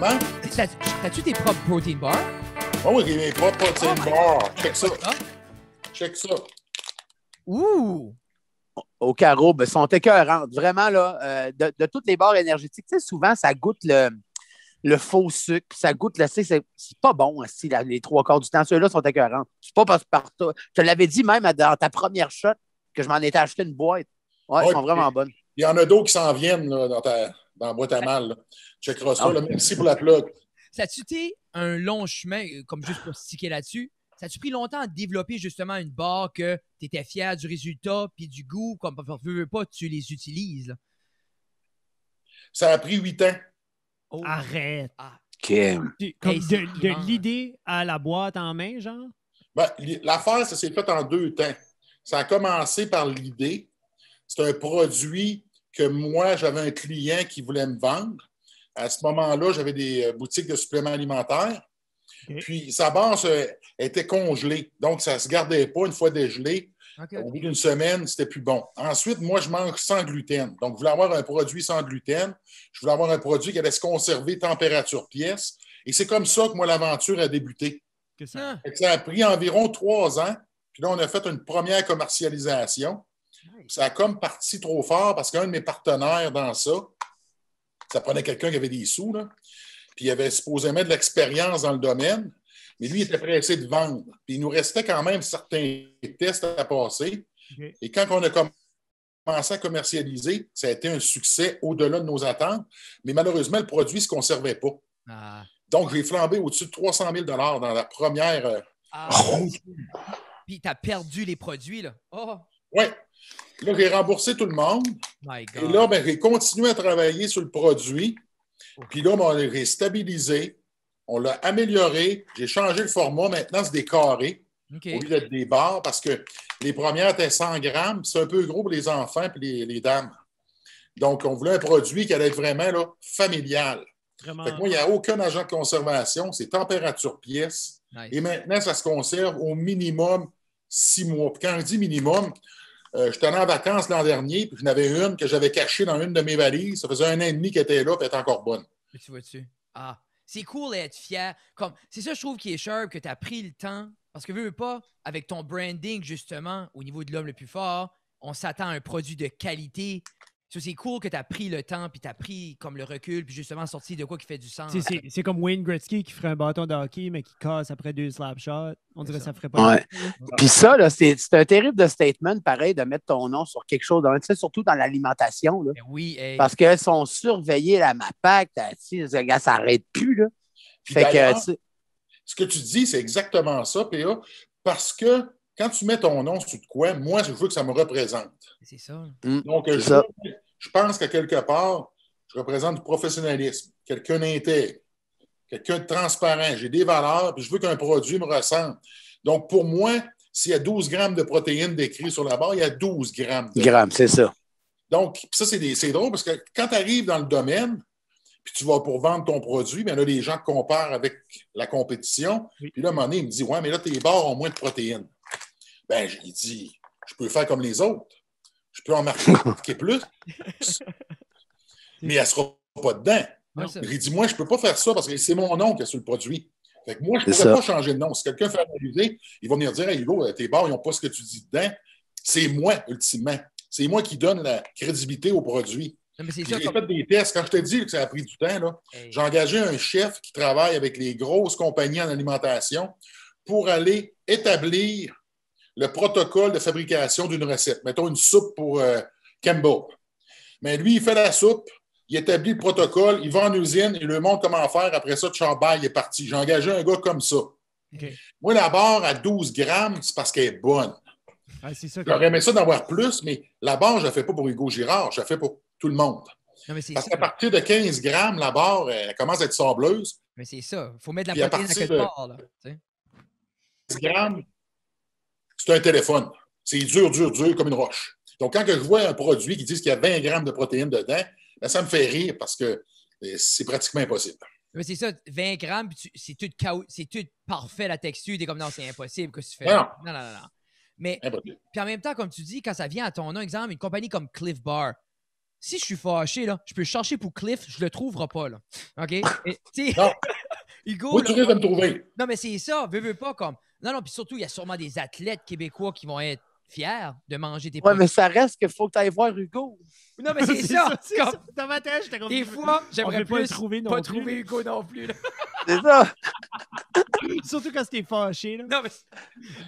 Comment? T'as-tu tes propres protein bars? Oh oui, j'ai mes propres protein Oh bars. Check ça. Ah. Check ça. Ouh! Au carreau, ben, sont écœurantes. Vraiment, là, euh, de, de toutes les barres énergétiques, tu sais, souvent, ça goûte le, le faux sucre, ça goûte le. tu sais, C'est c'est pas bon, aussi, la- les trois quarts du temps. Ceux-là sont écœurants. C'est pas parce par toi. Je te l'avais dit même à- dans ta première shot que je m'en étais acheté une boîte. Ouais, Ouais, elles sont vraiment bonnes. Il y en a d'autres qui s'en viennent là, dans, ta, dans la boîte à mal. là. Ça. Ah. là. Merci pour la plug. Ça a-tu été un long chemin, euh, comme juste pour sticker là-dessus? Ça a-tu pris longtemps à développer justement une barre que tu étais fier du résultat puis du goût, comme veux, veux pas, tu les utilises? là? Ça a pris huit ans. Oh. Arrête. Ah, Kim. Tu- Hey, de, l'idée à la boîte en main, genre? Ben, L'affaire, ça s'est fait en deux temps. Ça a commencé par l'idée. C'est un produit que moi, j'avais un client qui voulait me vendre. À ce moment-là, j'avais des euh, boutiques de suppléments alimentaires. Puis sa base euh, était congelée. Donc, ça ne se gardait pas une fois dégelé. Au bout d'une semaine, c'était plus bon. Ensuite, moi, je mange sans gluten. Donc, je voulais avoir un produit sans gluten. Je voulais avoir un produit qui allait se conserver température pièce. Et c'est comme ça que moi, l'aventure a débuté. Que ça... Ça a pris environ trois ans. Puis là, on a fait une première commercialisation. Ça a comme parti trop fort parce qu'un de mes partenaires dans ça, ça prenait quelqu'un qui avait des sous, là. Puis il avait supposément de l'expérience dans le domaine, mais lui, il était pressé de vendre. Puis il nous restait quand même certains tests à passer. Et quand on a commencé à commercialiser, ça a été un succès au-delà de nos attentes, mais malheureusement, le produit ne se conservait pas. ah, Donc, j'ai flambé au-dessus de 300 000 dans la première. euh, ah. Puis t'as perdu les produits, là. Oh, Oui. Là, j'ai remboursé tout le monde. my Et là, ben, j'ai continué à travailler sur le produit. Puis là, ben, on l'a stabilisé. On l'a amélioré. J'ai changé le format. Maintenant, c'est des carrés au lieu d'être des barres parce que les premières étaient 100 grammes. C'est un peu gros pour les enfants et les, les dames. Donc, on voulait un produit qui allait être vraiment là, familial. Vraiment. Fait que moi, il n'y a aucun agent de conservation. C'est température pièce. Nice. Et maintenant, ça se conserve au minimum six mois. Puis quand je dis minimum, euh, j'étais allé en vacances l'an dernier, puis j'en avais une que j'avais cachée dans une de mes valises. Ça faisait un an et demi qu'elle était là, puis elle était encore bonne. Tu vois-tu? Ah, c'est cool d'être fier. C'est ça, je trouve, qui est sharp, que tu as pris le temps. Parce que, veux, veux pas, avec ton branding, justement, au niveau de l'homme le plus fort, on s'attend à un produit de qualité. C'est cool que tu as pris le temps, puis tu as pris comme le recul, puis justement sorti de quoi qui fait du sens. C'est- C'est c'est comme Wayne Gretzky qui ferait un bâton de hockey, mais qui casse après deux slap shots. On dirait que ça ferait pas. Ouais. Puis ça, là, c'est c'est un terrible de statement, pareil, de mettre ton nom sur quelque chose, tu sais, surtout dans l'alimentation, là, Ben oui, hey. parce qu'elles sont surveillées, la MAPAC, tu sais, ça s'arrête plus, là. Fait que, Ce que tu dis, c'est exactement ça, PA, parce que quand tu mets ton nom sur de quoi, moi, je veux que ça me représente. c'est ça. Donc, C'est je, ça. je pense qu'à quelque part, je représente du professionnalisme, quelqu'un d'intègre, quelqu'un de transparent. J'ai des valeurs, puis je veux qu'un produit me ressemble. Donc, pour moi, s'il y a 12 grammes de protéines décrits sur la barre, il y a 12 grammes. de- grammes, c'est ça. Donc, ça, c'est des- c'est drôle parce que quand tu arrives dans le domaine, puis tu vas pour vendre ton produit, bien là, les gens comparent avec la compétition. Oui. Puis là, à un moment donné, il me dit Ouais, mais là, tes barres ont moins de protéines. Ben, j'ai dit Je peux faire comme les autres. Je peux en marquer plus. mais elle ne sera pas dedans. J'ai dit Moi, je ne peux pas faire ça parce que c'est mon nom qui est sur le produit. Fait que moi, je ne pourrais ça. pas changer de nom. Si quelqu'un fait analyser, il va venir dire Hey, Hugo, tes barres, ils n'ont pas ce que tu dis dedans. C'est moi, ultimement. C'est moi qui donne la crédibilité au produit. J'ai Comme... fait des tests. Quand je te dis que ça a pris du temps, là, Hey. j'ai engagé un chef qui travaille avec les grosses compagnies en alimentation pour aller établir le protocole de fabrication d'une recette. Mettons une soupe pour euh, Campbell. Mais lui, il fait la soupe, il établit le protocole, il va en usine, il lui montre comment faire. Après ça, Chambaille est parti. J'ai engagé un gars comme ça. Moi, la barre à 12 grammes, c'est parce qu'elle est bonne. Ah, que- J'aurais aimé ça d'en avoir plus, mais la barre, je ne la fais pas pour Hugo Girard, je la fais pour tout le monde. Non, mais c'est Parce qu'à partir de 15 grammes, la barre, elle commence à être sableuse. Mais c'est ça. faut mettre de la à protéine à partir quelque de- part. Là, tu sais. 10 grammes, c'est un téléphone. C'est dur, dur, dur comme une roche. Donc, quand je vois un produit qui dit qu'il y a 20 grammes de protéines dedans, ben, ça me fait rire parce que euh, c'est pratiquement impossible. Mais c'est ça, 20 grammes, c'est tout, parfait la texture. T'es comme non, c'est impossible que tu fais. Non. non, non, non. non. Mais Impossible. puis en même temps, comme tu dis, quand ça vient à ton nom, exemple, une compagnie comme Cliff Bar, si je suis fâché, là, je peux chercher pour Cliff, je le trouverai pas, là. OK? Et, Non. Hugo, Moi, là, tu risques de me trouver. non, mais c'est ça, veux, veux pas comme. Non, non, puis surtout, il y a sûrement des athlètes québécois qui vont être fiers de manger tes Ouais, produits. mais ça reste qu'il faut que tu ailles voir Hugo. Non, mais c'est ça. comme- ça. Dans ma tête, j'étais comme. Des fois, j'aimerais pas plus le trouver non pas plus. trouver Hugo non plus. là. C'est ça. Surtout quand c'était fâché. Là. Non, mais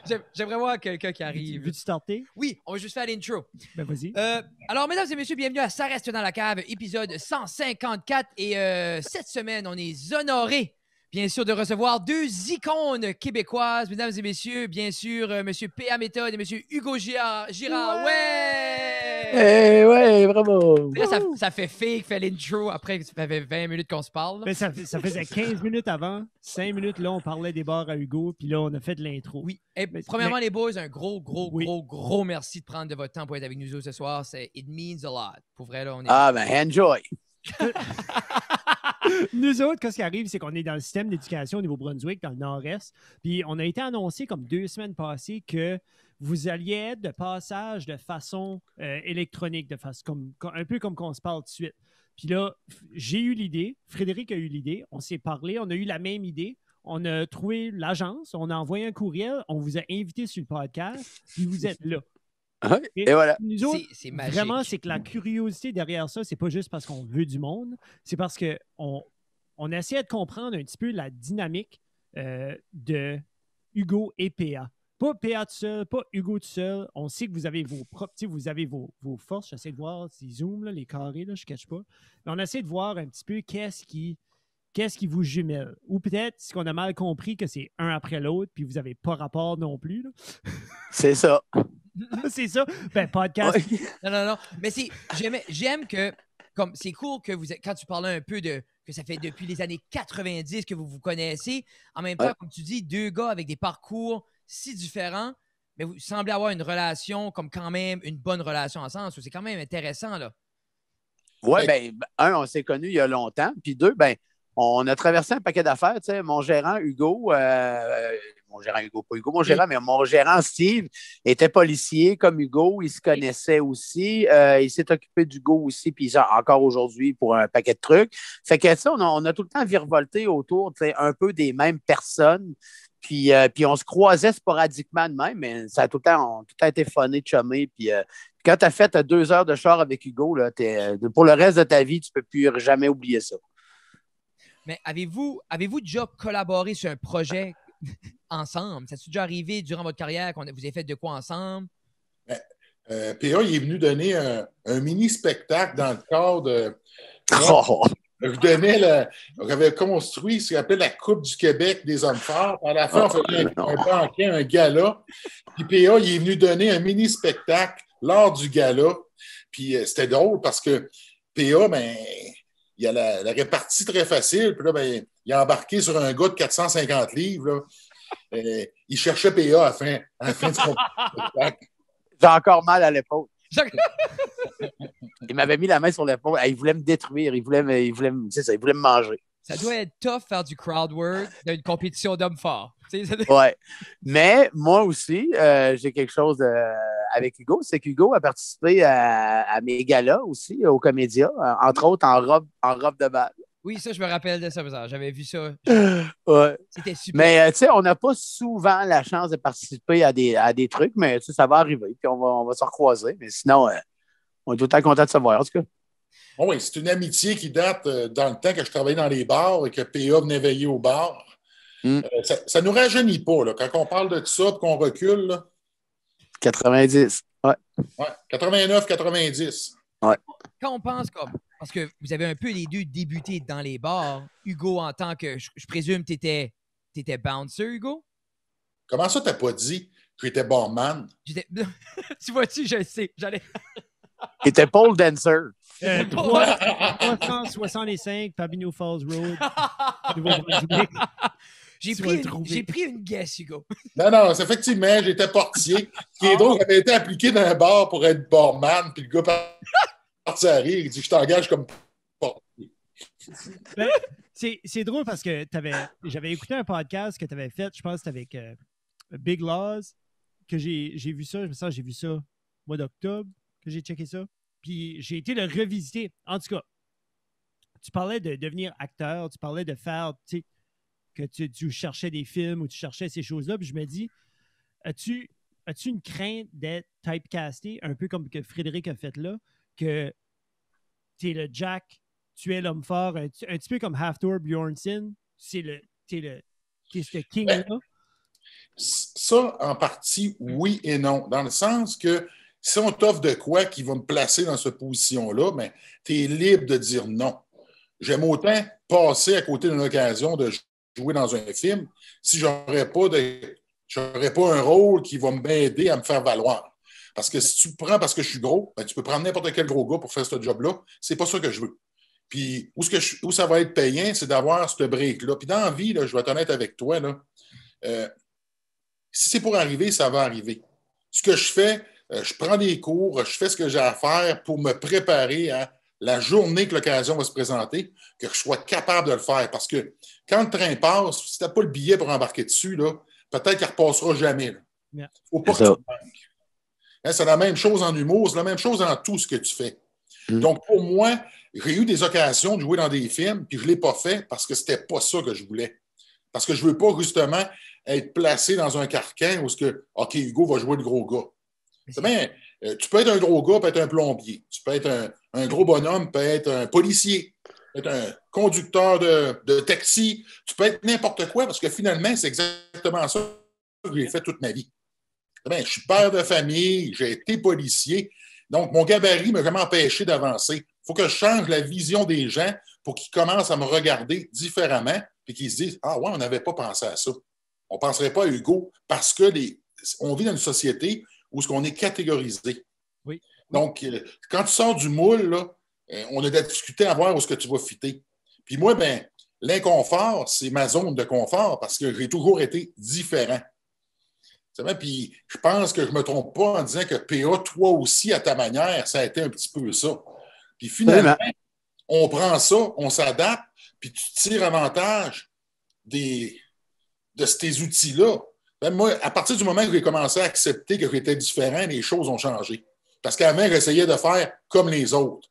j'aime- j'aimerais voir quelqu'un qui arrive. Veux-tu starter? Oui, on va juste faire l'intro. Ben vas-y. Euh, alors, mesdames et messieurs, bienvenue à Ça reste dans la cave, épisode 154. Et euh, cette semaine, on est honoré, bien sûr, de recevoir deux icônes québécoises. Mesdames et messieurs, bien sûr, euh, Monsieur P.A. Méthode et Monsieur Hugo Girard. Girard. Ouais! Eh ouais, bravo. Là, ça, ça fait fake, fait l'intro après que ça fait 20 minutes qu'on se parle. Ben, ça, ça faisait 15 minutes avant. 5 minutes, là, on parlait des bars à Hugo. Puis là, on a fait de l'intro. Oui. Et Mais- premièrement, mais- les boys, un gros, gros, Oui. gros, gros merci de prendre de votre temps pour être avec nous ce soir. C'est It means a lot. Pour vrai, là, on est. Ah, ben, enjoy. Nous autres, qu'est-ce qui arrive, c'est qu'on est dans le système d'éducation au Nouveau-Brunswick, dans le Nord-Est. Puis on a été annoncé comme deux semaines passées que vous alliez être de passage de façon euh, électronique, de façon comme, un peu comme qu'on se parle tout de suite. Puis là, j'ai eu l'idée, Frédéric a eu l'idée, on s'est parlé, on a eu la même idée. On a trouvé l'agence, on a envoyé un courriel, on vous a invité sur le podcast, puis vous êtes là. Et voilà. Nous autres, C'est- c'est magique. Vraiment, c'est que la curiosité derrière ça, c'est pas juste parce qu'on veut du monde, c'est parce qu'on on essaie de comprendre un petit peu la dynamique euh, de Hugo et PA. Pas PA tout seul, pas Hugo tout seul. On sait que vous avez vos propres, vous avez vos, vos forces. J'essaie de voir si zoom, là, les carrés, là, je ne cache pas. Mais on essaie de voir un petit peu qu'est-ce qui, qu'est-ce qui vous jumelle. Ou peut-être, si on a mal compris que c'est un après l'autre, puis vous n'avez pas rapport non plus. là. C'est ça. c'est ça. Ben, podcast. Non, non, non. Mais c'est, j'aime que, comme, c'est cool que vous, quand tu parlais un peu de, que ça fait depuis les années 90 que vous vous connaissez, en même temps, Ouais. comme tu dis, deux gars avec des parcours si différents, mais vous semblez avoir une relation, comme quand même, une bonne relation ensemble. C'est quand même intéressant, là. Ouais, ben, un, on s'est connus il y a longtemps. Puis deux, ben, on a traversé un paquet d'affaires. Tu sais, mon gérant Hugo, euh, mon gérant Hugo, pas Hugo, mon gérant, mais mon gérant Steve était policier comme Hugo. Il se connaissait aussi. Euh, il s'est occupé d'Hugo aussi, puis encore aujourd'hui pour un paquet de trucs. Fait que ça, on a, on a tout le temps virevolté autour, un peu des mêmes personnes. Puis, euh, puis on se croisait sporadiquement de même, mais ça a tout le temps, on tout le temps été funné, chumé. Puis euh, quand tu as fait deux heures de char avec Hugo, là, pour le reste de ta vie, tu ne peux plus jamais oublier ça. Mais avez-vous, avez-vous déjà collaboré sur un projet? Ensemble? Ça s'est déjà arrivé durant votre carrière qu'on vous avez fait de quoi ensemble? Euh, PA, il est venu donner un, un mini-spectacle dans le cadre de. Oh, Je donnais le. On avait construit ce qu'on appelait la Coupe du Québec des hommes forts. À la fin, on faisait un, un banquet, un gala. Puis PA, il est venu donner un mini-spectacle lors du gala. Puis euh, c'était drôle parce que PA, ben, il a la, la répartie très facile. Puis là, ben, il a embarqué sur un gars de 450 livres. là. Euh, il cherchait PA à la fin, à la fin de son spectacle. J'ai encore mal à l'épaule. Il m'avait mis la main sur l'épaule. Il voulait me détruire. Il voulait me, il voulait me- c'est ça, il voulait me manger. Ça doit être tough faire du crowd work d'une compétition d'hommes forts. Ouais. Mais moi aussi, euh, j'ai quelque chose euh, avec Hugo. C'est qu'Hugo a participé à, à mes galas aussi, au Comédia, euh, entre autres en robe, en robe de bal. Oui, ça, je me rappelle de ça. J'avais vu ça. Ouais. C'était super. Mais euh, tu sais, on n'a pas souvent la chance de participer à des, à des trucs, mais tu sais, ça va arriver, puis on va, on va se recroiser. Mais sinon, euh, on est tout le temps content de se voir, en tout cas. Oh oui, c'est une amitié qui date euh, dans le temps que je travaillais dans les bars et que PA venait veiller au bar. Mm. Euh, ça ne nous rajeunit pas. Là. Quand on parle de ça et qu'on recule, là, 90. Ouais. ouais, 89, 90. Quand on pense comme. Parce que vous avez un peu les deux débuté dans les bars. Hugo, en tant que. Je, je présume que tu étais, bouncer, Hugo? Comment ça, t'as pas dit que j'étais barman? J'étais- tu vois-tu, je le sais. J'allais. Il était pole dancer. Euh, trois- 365 Pabineau Falls Road. J'ai pris, une- pris une guess, Hugo. Non, non, c'est effectivement, j'étais portier. Ce qui est Ah. drôle, j'avais été appliqué dans un bar pour être barman, puis le gars par- parti à rire, il dit Je t'engage comme portier. C'est c'est drôle parce que j'avais écouté un podcast que tu avais fait, je pense avec euh, Big Laws, que j'ai vu ça, je me sens j'ai vu ça mois d'octobre, que j'ai checké ça. Puis j'ai été le revisiter. En tout cas, tu parlais de devenir acteur, tu parlais de faire, tu que tu, tu cherchais des films ou tu cherchais ces choses-là. Puis je me dis, as-tu as-tu une crainte d'être typecasté, un peu comme que Frédéric a fait là, que tu es le Jack, tu es l'homme fort, un, petit peu comme Halftor Bjornsson, c'est le, le, ce king-là? Ça, en partie, oui et non. Dans le sens que si on t'offre de quoi qui va me placer dans cette position-là, ben, tu es libre de dire non. J'aime autant passer à côté d'une occasion de jouer dans un film si j'aurais pas j'aurais pas un rôle qui va m'aider à me faire valoir. Parce que si tu me prends parce que je suis gros, ben, tu peux prendre n'importe quel gros gars pour faire ce job-là. C'est pas ça que je veux. Puis où, ce que je, où ça va être payant, c'est d'avoir ce break-là. Puis dans la vie, là, je vais être honnête avec toi, là, euh, si c'est pour arriver, ça va arriver. Ce que je fais, euh, je prends des cours, je fais ce que j'ai à faire pour me préparer à la journée que l'occasion va se présenter, que je sois capable de le faire. Parce que quand le train passe, si tu n'as pas le billet pour embarquer dessus, là, peut-être qu'il ne repassera jamais. Il ne faut pas que tu hein, C'est la même chose en humour, c'est la même chose dans tout ce que tu fais. Mm. Donc, pour moi, j'ai eu des occasions de jouer dans des films, puis je ne l'ai pas fait parce que ce n'était pas ça que je voulais. Parce que je ne veux pas justement être placé dans un carcan où ce que, OK, Hugo va jouer le gros gars. C'est bien, euh, tu peux être un gros gars, peut être un plombier. Tu peux être un, un gros bonhomme, peut être un policier, peut être un conducteur de, de taxi. Tu peux être n'importe quoi parce que finalement, c'est exactement ça que j'ai fait toute ma vie. Bien, je suis père de famille, j'ai été policier. Donc, mon gabarit m'a jamais empêché d'avancer. Il faut que je change la vision des gens pour qu'ils commencent à me regarder différemment et qu'ils se disent Ah ouais, on n'avait pas pensé à ça. On ne penserait pas à Hugo parce que les, on vit dans une société où ce qu'on est catégorisé. Oui. Donc, euh, quand tu sors du moule, là, euh, on a discuté à voir où est-ce que tu vas fitter. Puis moi, ben, l'inconfort, c'est ma zone de confort parce que j'ai toujours été différent. Puis je pense que je ne me trompe pas en disant que PA, toi aussi, à ta manière, ça a été un petit peu ça. Puis finalement, on prend ça, on s'adapte, puis tu tires avantage des, de ces outils-là. Ben, moi, à partir du moment où j'ai commencé à accepter que j'étais différent, les choses ont changé. Parce qu'avant, j'essayais de faire comme les autres.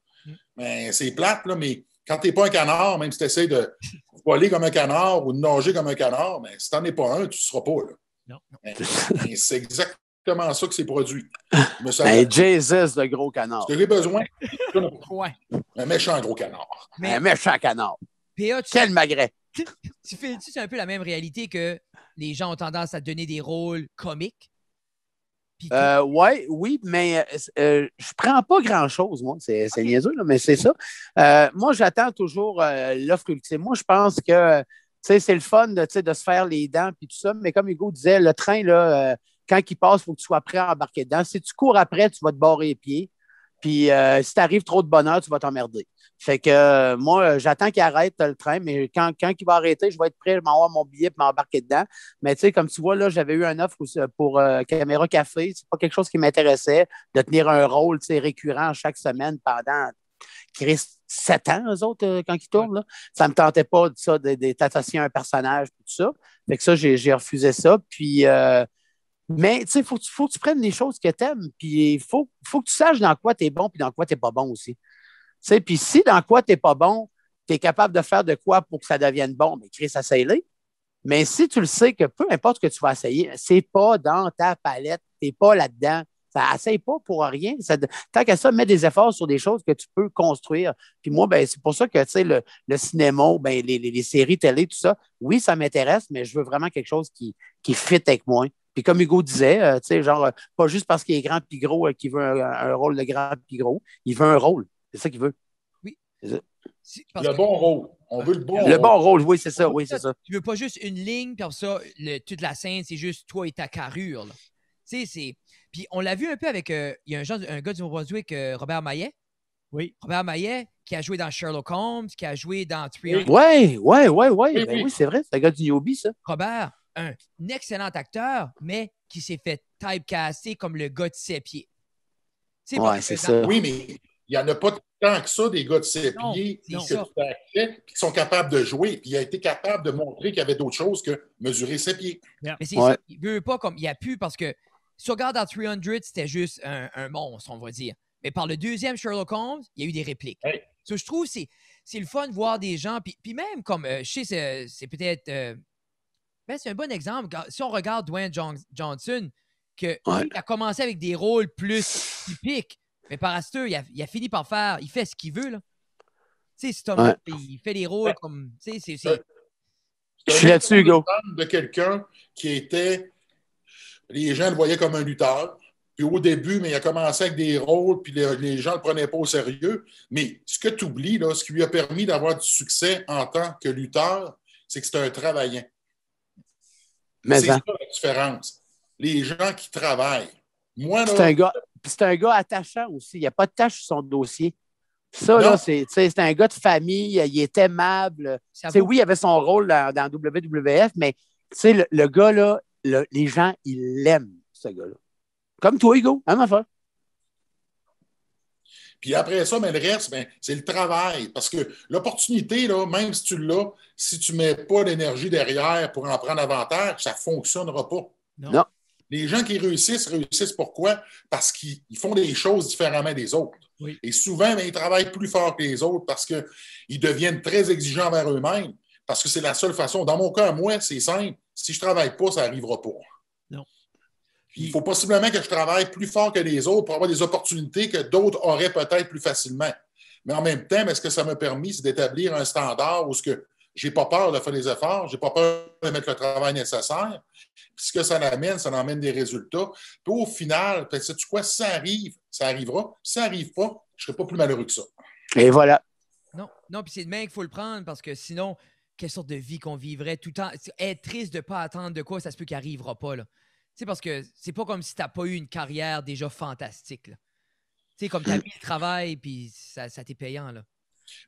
Mais ben, c'est plate, là, mais quand tu n'es pas un canard, même si tu essaies de voler comme un canard ou de nager comme un canard, mais ben, si tu n'en es pas un, tu ne seras pas. Là. Non. c'est exactement ça que c'est produit. Un Jesus de gros canard. Ce que j'ai besoin, ouais. un méchant gros canard. un méchant canard. Quel magret. tu fais c'est un peu la même réalité que les gens ont tendance à donner des rôles comiques? Euh, ouais, oui, mais euh, euh, je prends pas grand-chose, moi. C'est niaiseux, mais c'est ça. Euh, moi, j'attends toujours l'offre ultime. Moi, je pense que c'est le fun de, de se faire les dents et tout ça, mais comme Hugo disait, le train, là, quand il passe, il faut que tu sois prêt à embarquer dedans. Si tu cours après, tu vas te barrer les pieds. Puis si tu arrives trop de bonheur, tu vas t'emmerder. Fait que euh, moi, j'attends qu'il arrête le train, mais quand, quand il va arrêter, je vais être prêt, je avoir mon billet et m'embarquer dedans. Mais tu sais, comme tu vois, là, j'avais eu un offre pour euh, Caméra Café. C'est pas quelque chose qui m'intéressait de tenir un rôle récurrent chaque semaine pendant sept ans, eux autres, euh, quand ils tournent. Là. Ça ne me tentait pas de ça, d'être associé à un personnage tout ça. Fait que ça, j'ai refusé ça. Puis mais tu sais, il faut, faut, que tu prennes les choses que tu aimes. Puis il faut, faut que tu saches dans quoi tu es bon puis dans quoi tu n'es pas bon aussi. Puis si dans quoi tu n'es pas bon, tu es capable de faire de quoi pour que ça devienne bon, mais Chris, essaye-le. Mais si tu le sais que peu importe ce que tu vas essayer, c'est pas dans ta palette, tu n'es pas là-dedans. Ça essaye pas pour rien. tant qu'à ça, mets des efforts sur des choses que tu peux construire. Puis moi, ben, c'est pour ça que le, le cinéma, ben, les, séries télé, tout ça, oui, ça m'intéresse, mais je veux vraiment quelque chose qui, qui fit avec moi. Puis comme Hugo disait, euh, sais, genre, euh, pas juste parce qu'il est grand puis gros euh, qu'il veut un, un, rôle de grand puis gros, il veut un rôle. C'est ça qu'il veut. Oui. Le bon rôle. On veut le bon rôle. Le bon rôle, oui, c'est ça. Oui, c'est ça. Tu veux pas juste une ligne, puis ça, toute la scène, c'est juste toi et ta carrure. Tu sais, c'est. Puis on l'a vu un peu avec. Euh, il y a un, genre, un gars du Nouveau-Brunswick, euh, Robert Maillet. Oui. Robert Maillet, qui a joué dans Sherlock Holmes, qui a joué dans Three Oui, oui, oui, oui. Oui, ben oui c'est vrai. C'est un gars du Yobi, ça. Robert, un excellent acteur, mais qui s'est fait typecaster comme le gars de ses pieds. Oui, c'est ça. Oui, mais il n'y en a pas tant que ça des gars de ses pieds qui sont capables de jouer. Puis il a été capable de montrer qu'il y avait d'autres choses que mesurer ses pieds. Mais c'est ça. Il veut pas comme. Il a pu parce que si on regarde dans 300, c'était juste un, monstre, on va dire. Mais par le deuxième Sherlock Holmes, il y a eu des répliques. Hey. So, je trouve que c'est, c'est le fun de voir des gens. Puis, puis même comme, euh, je sais, c'est, c'est peut-être. euh, ben, c'est un bon exemple. Si on regarde Dwayne Johnson, que Ouais. il a commencé avec des rôles plus typiques, mais par suite, il a, il a fini par faire. Il fait ce qu'il veut, là. Tu sais, homme-là, il fait des rôles comme. Tu sais, c'est. c'est- Je suis là-dessus, Hugo. de quelqu'un qui était. Les gens le voyaient comme un lutteur. Puis au début, mais il a commencé avec des rôles, puis les, les gens ne le prenaient pas au sérieux. Mais ce que tu oublies, là, ce qui lui a permis d'avoir du succès en tant que lutteur, c'est que c'est un travaillant. Mais c'est hein, ça la différence. Les gens qui travaillent. Moi, c'est là, un gars. un gars attachant aussi. Il n'y a pas de tâche sur son dossier. Ça, Non. là, c'est un gars de famille, il est aimable. oui, il avait son rôle dans, dans WWF, mais le gars, là, le- les gens, ils l'aiment, ce gars-là. Comme toi, Hugo, hein, ma foi? Puis après ça, mais le reste, ben, c'est le travail. Parce que l'opportunité, là, même si tu l'as, si tu ne mets pas l'énergie derrière pour en prendre avantage, ça ne fonctionnera pas. Non. Non. Les gens qui réussissent, réussissent pourquoi? Parce qu'ils ils font des choses différemment des autres. Oui. Et souvent, ben, ils travaillent plus fort que les autres parce qu'ils deviennent très exigeants envers eux-mêmes. Parce que c'est la seule façon. Dans mon cas, moi, c'est simple. Si je ne travaille pas, ça n'arrivera pas. Non. Puis il faut possiblement que je travaille plus fort que les autres pour avoir des opportunités que d'autres auraient peut-être plus facilement. Mais en même temps, ben, ce que ça m'a permis, c'est d'établir un standard où ce que j'ai pas peur de faire des efforts, j'ai pas peur de mettre le travail nécessaire. Puis ce que ça l'amène, ça amène des résultats. Puis au final, ben, sais-tu quoi, si ça arrive, ça arrivera. Si ça n'arrive pas, je ne serai pas plus malheureux que ça. Et voilà. Non, non, puis c'est demain qu'il faut le prendre parce que sinon, quelle sorte de vie qu'on vivrait tout le temps. Être triste de ne pas attendre de quoi, ça se peut qu'il n'arrivera pas. Là. Parce que c'est pas comme si tu n'as pas eu une carrière déjà fantastique. là. Tu sais, comme tu as mis le travail, puis ça, ça t'est payant. Là.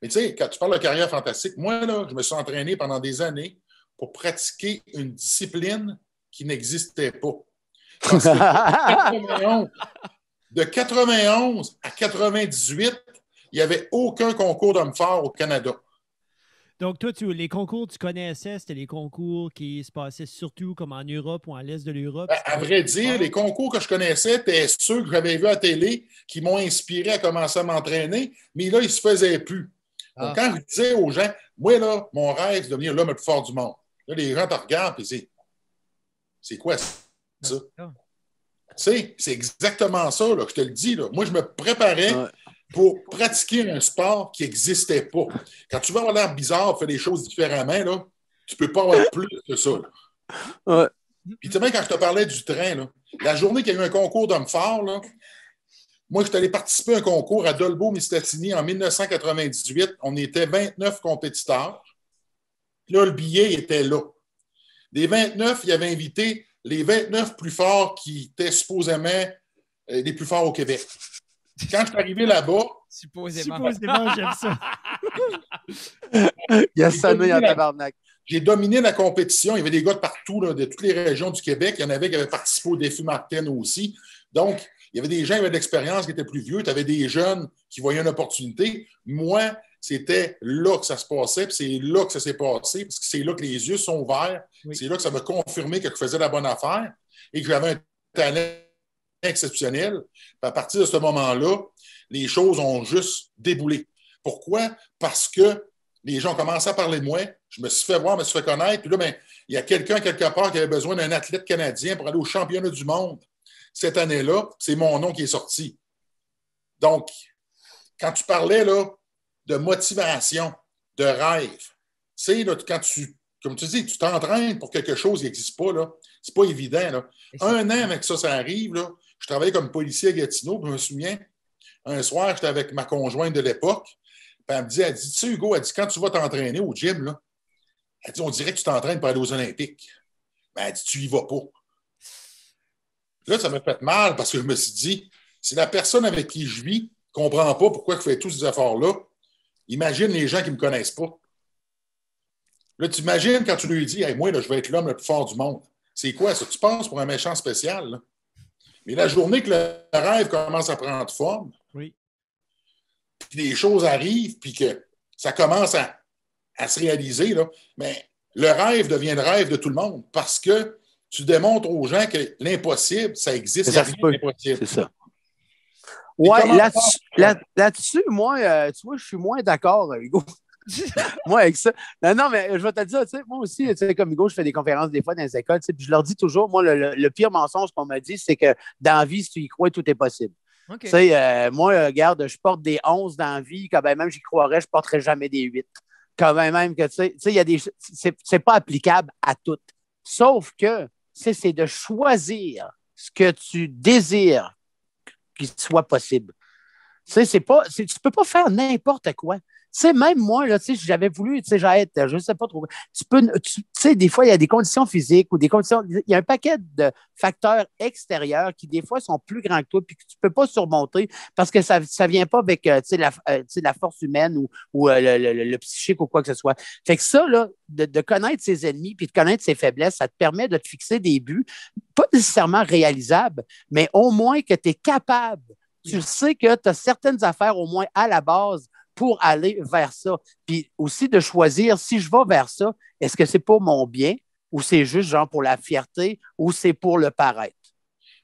Mais tu sais, quand tu parles de carrière fantastique, moi, là, je me suis entraîné pendant des années pour pratiquer une discipline qui n'existait pas. Parce que 91 de 91 à 98, il n'y avait aucun concours d'hommes forts au Canada. Donc, toi, tu, les concours que tu connaissais, c'était les concours qui se passaient surtout comme en Europe ou en l'Est de l'Europe? Ben, À vrai dire, les concours que je connaissais étaient ceux que j'avais vus à la télé qui m'ont inspiré à commencer à m'entraîner, mais là, ils ne se faisaient plus. Donc, Ah. quand je disais aux gens, moi, là, mon rêve, c'est de devenir l'homme le plus fort du monde. Là, les gens te regardent et disent, c'est quoi ça? Ah. Tu sais, c'est exactement ça, là, que je te le dis. Là. Moi, je me préparais. Pour pratiquer un sport qui n'existait pas. Quand tu veux avoir l'air bizarre, faire des choses différemment, là, tu ne peux pas avoir plus que ça. Ouais. Puis tu sais, même quand je te parlais du train, là, la journée qu'il y a eu un concours d'hommes forts, là, moi, je suis allé participer à un concours à Dolbeau Mistatini en 1998. On était 29 compétiteurs. Puis Là, le billet était là. Des 29, il avait invité les 29 plus forts qui étaient supposément euh, les plus forts au Québec. Quand je suis arrivé là-bas, Supposément. Supposément, j'aime ça. Il a sonné en tabarnak. j'ai dominé la compétition. Il y avait des gars de partout, là, de toutes les régions du Québec. Il y en avait qui avaient participé au défi Martin aussi. Donc, il y avait des gens qui avaient de l'expérience, qui étaient plus vieux. Tu avais des jeunes qui voyaient une opportunité. Moi, c'était là que ça se passait, puis c'est là que ça s'est passé, parce que c'est là que les yeux sont ouverts. Oui. C'est là que ça m'a confirmé que je faisais la bonne affaire et que j'avais un talent exceptionnel. À partir de ce moment-là, les choses ont juste déboulé. Pourquoi? Parce que les gens ont commencé à parler de moi. Je me suis fait voir, je me suis fait connaître. Puis là, ben, il y a quelqu'un quelque part qui avait besoin d'un athlète canadien pour aller au championnat du monde. Cette année-là, c'est mon nom qui est sorti. Donc, quand tu parlais là, de motivation, de rêve, tu sais, là, quand tu, comme tu dis, tu t'entraînes pour quelque chose qui n'existe pas, là, c'est pas évident. Là. Un an avec ça, ça arrive. Là, je travaillais comme policier à Gatineau, je me souviens, un soir, j'étais avec ma conjointe de l'époque, puis elle me dit, elle dit, tu sais, Hugo, elle dit, quand tu vas t'entraîner au gym, là, elle dit, on dirait que tu t'entraînes pour aller aux Olympiques. Ben, elle dit, tu y vas pas. Là, ça m'a fait mal parce que je me suis dit, si la personne avec qui je vis ne comprend pas pourquoi je fais tous ces efforts-là, imagine les gens qui ne me connaissent pas. Là, tu imagines quand tu lui dis, hey, moi, là, je vais être l'homme le plus fort du monde. C'est quoi ça? Tu penses pour un méchant spécial. Mais la journée que le rêve commence à prendre forme, Oui. puis les choses arrivent, puis que ça commence à, à se réaliser, là, mais le rêve devient le rêve de tout le monde parce que tu démontres aux gens que l'impossible, ça existe. Ça. C'est ça. Ouais, comment là-dessus, là, là-dessus, moi, euh, tu vois, je suis moins d'accord, Hugo. moi, avec ça. Non, non, mais je vais te dire, tu sais, moi aussi, tu sais, comme Hugo, je fais des conférences des fois dans les écoles, tu sais, puis je leur dis toujours, moi, le, le- le pire mensonge qu'on m'a dit, c'est que dans la vie, si tu y crois, tout est possible. OK. Tu sais, euh, moi, euh, regarde, je porte des 11 dans la vie, quand même, j'y croirais, je ne porterais jamais des 8. Quand même, même que, tu sais, tu sais, il y a des. C'est pas applicable à toutes. Sauf que, c'est de choisir ce que tu désires qu'il soit possible. Tu sais, c'est pas. Tu peux pas faire n'importe quoi. Tu sais, même moi, là, tu sais, j'avais voulu, tu sais, j'être, je sais pas trop. Tu peux, tu sais, des fois, il y a des conditions physiques ou des conditions. Il y a un paquet de facteurs extérieurs qui, des fois, sont plus grands que toi puis que tu peux pas surmonter parce que ça ne vient pas avec, euh, tu sais, la, euh, tu sais, la force humaine ou, ou euh, le, le- le- le psychique ou quoi que ce soit. Fait que ça, là, de, de connaître ses ennemis puis de connaître ses faiblesses, ça te permet de te fixer des buts, pas nécessairement réalisables, mais au moins que tu es capable. Tu sais que tu as certaines affaires, au moins à la base, pour aller vers ça. Puis aussi de choisir si je vais vers ça, est-ce que c'est pour mon bien ou c'est juste genre pour la fierté ou c'est pour le paraître?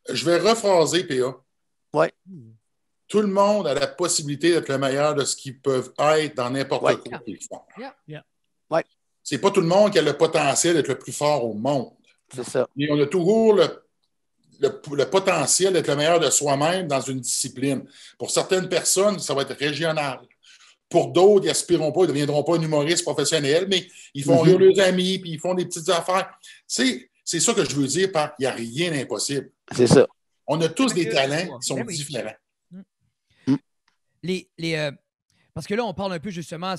Je vais rephraser, PA. Ouais. Tout le monde a la possibilité d'être le meilleur de ce qu'ils peuvent être dans n'importe Ouais. quoi qu'ils font. Yeah. Yeah. Ouais. C'est pas tout le monde qui a le potentiel d'être le plus fort au monde. C'est ça. Et on a toujours le, le- le potentiel d'être le meilleur de soi-même dans une discipline. Pour certaines personnes, ça va être régional. Pour d'autres, ils n'aspireront pas, ils ne deviendront pas un humoriste professionnel, mais ils font rire leurs amis, puis ils font des petites affaires. C'est, c'est ça que je veux dire par il n'y a rien d'impossible. C'est ça. On a tous des talents qui sont Ben oui. différents. les, les, euh, parce que là, on parle un peu justement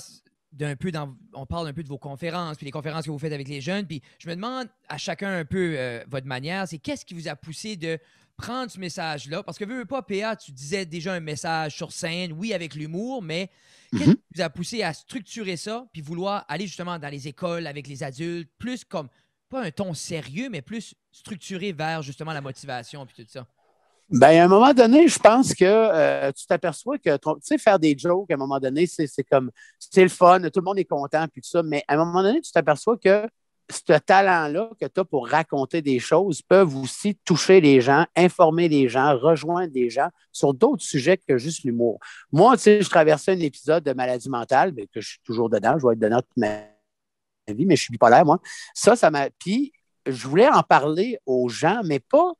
d'un peu dans, on parle un peu de vos conférences, puis les conférences que vous faites avec les jeunes, puis je me demande à chacun un peu euh, votre manière, c'est qu'est-ce qui vous a poussé de prendre ce message-là, parce que veux, veux pas, PA, tu disais déjà un message sur scène, oui, avec l'humour, mais qu'est-ce Mhm. qui vous a poussé à structurer ça, puis vouloir aller justement dans les écoles avec les adultes, plus comme, pas un ton sérieux, mais plus structuré vers justement la motivation, puis tout ça? Ben, à un moment donné, je pense que euh, tu t'aperçois que, tu sais, faire des jokes, à un moment donné, c'est c'est comme, c'est le fun, tout le monde est content, puis tout ça, mais à un moment donné, tu t'aperçois que ce talent-là que tu as pour raconter des choses peuvent aussi toucher les gens, informer les gens, rejoindre les gens sur d'autres sujets que juste l'humour. Moi, tu sais, je traversais un épisode de maladie mentale, mais que je suis toujours dedans, je vais être dedans toute ma vie, mais je suis bipolaire, moi. Ça, ça m'a. Puis, je voulais en parler aux gens, mais pas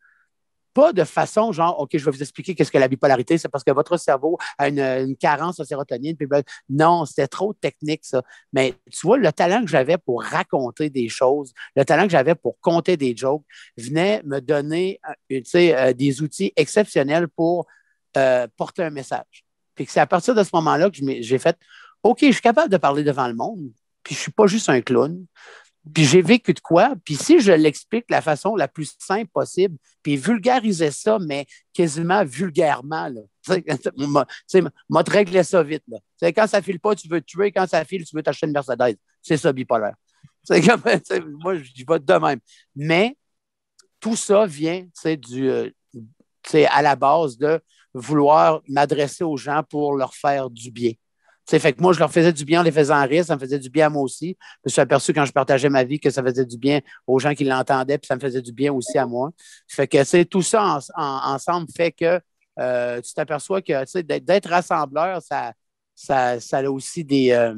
de façon genre, OK, je vais vous expliquer qu'est-ce que la bipolarité, c'est parce que votre cerveau a une, carence en sérotonine. Puis ben, non, c'était trop technique, ça. Mais tu vois, le talent que j'avais pour raconter des choses, le talent que j'avais pour compter des jokes, venait me donner euh, tu sais, euh, des outils exceptionnels pour euh, porter un message. Puis c'est à partir de ce moment-là que j'ai fait, OK, je suis capable de parler devant le monde, puis je ne suis pas juste un clown. Puis j'ai vécu de quoi? Puis si je l'explique de la façon la plus simple possible, puis vulgariser ça, mais quasiment vulgairement, m'a- réglé ça vite, là. Quand ça file pas, tu veux te tuer. Quand ça file, tu veux t'acheter une Mercedes. C'est ça, bipolaire. Moi, je pas de même. Mais tout ça vient, du, euh, à la base de vouloir m'adresser aux gens pour leur faire du bien. Tu sais, fait que moi, je leur faisais du bien en les faisant rire, ça me faisait du bien à moi aussi. Je me suis aperçu quand je partageais ma vie que ça faisait du bien aux gens qui l'entendaient, puis ça me faisait du bien aussi à moi. Fait que, tout ça en- en- ensemble fait que euh, tu t'aperçois que, d'être rassembleur, ça, ça, a aussi des... euh,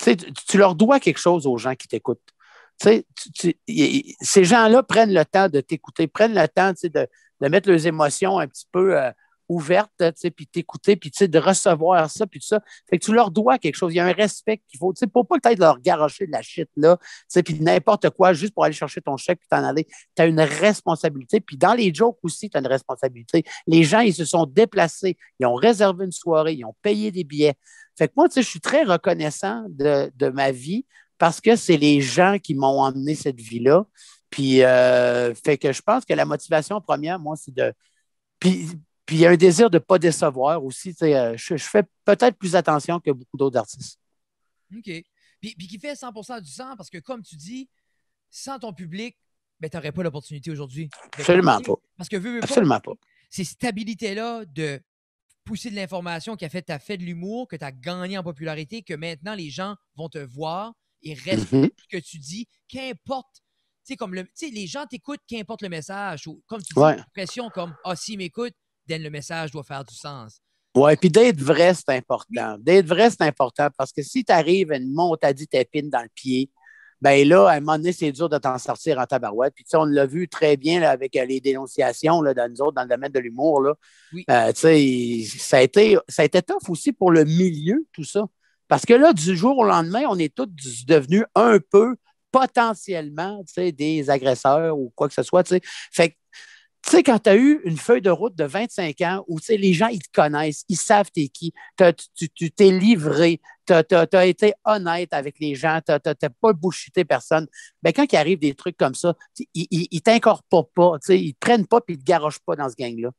tu tu, leur dois quelque chose aux gens qui t'écoutent. Ces gens-là prennent le temps de t'écouter, prennent le temps, de, de mettre leurs émotions un petit peu euh, ouvertes, tu sais, puis t'écouter, puis tu sais, de recevoir ça, puis tout ça. Fait que tu leur dois quelque chose. Il y a un respect qu'il faut, tu sais, pour pas peut-être leur garocher de la shit, là, tu sais, puis n'importe quoi, juste pour aller chercher ton chèque puis t'en aller. Tu as une responsabilité. Puis dans les jokes aussi, tu as une responsabilité. Les gens, ils se sont déplacés, ils ont réservé une soirée, ils ont payé des billets. Fait que moi, tu sais, je suis très reconnaissant de, ma vie parce que c'est les gens qui m'ont emmené cette vie-là. Puis, euh, fait que je pense que la motivation première, moi, c'est de. Puis il y a un désir de ne pas décevoir aussi. tu euh, Je, je fais peut-être plus attention que beaucoup d'autres artistes. OK. Puis, puis qui fait 100% du sens parce que, comme tu dis, sans ton public, ben, tu n'aurais pas l'opportunité aujourd'hui. Absolument pas. Parce que, veux, veux pas, Absolument pas. ces stabilités-là de pousser de l'information qui a fait, t'as fait de l'humour, que tu as gagné en popularité, que maintenant les gens vont te voir et respectent Mhm. ce que tu dis, qu'importe. Tu sais, comme le, tu sais, les gens t'écoutent, qu'importe le message. Ou, comme tu dis, Ouais. pression comme Ah, s'ils m'écoutent, le message doit faire du sens. Oui, puis d'être vrai, c'est important. D'être vrai, c'est important parce que si tu arrives à une montadite épine dans le pied, ben là, à un moment donné, c'est dur de t'en sortir en tabarouette. Puis, tu sais, on l'a vu très bien là, avec euh, les dénonciations là, dans nous autres, dans le domaine de l'humour. Là. Oui. Euh, tu sais, ça a, été, ça a été tough aussi pour le milieu, tout ça. Parce que là, du jour au lendemain, on est tous devenus un peu potentiellement tu sais, des agresseurs ou quoi que ce soit. Tu sais. Fait que tu sais, quand tu as eu une feuille de route de 25 ans où tu sais, les gens, ils te connaissent, ils savent t'es qui, t'as- tu t'es livré, tu as, été honnête avec les gens, tu n'as pas bullshité personne, ben, quand il arrive des trucs comme ça, ils ils t'incorporent pas, tu sais, ils ne te prennent pas et ils ne te garochent pas dans ce gang-là.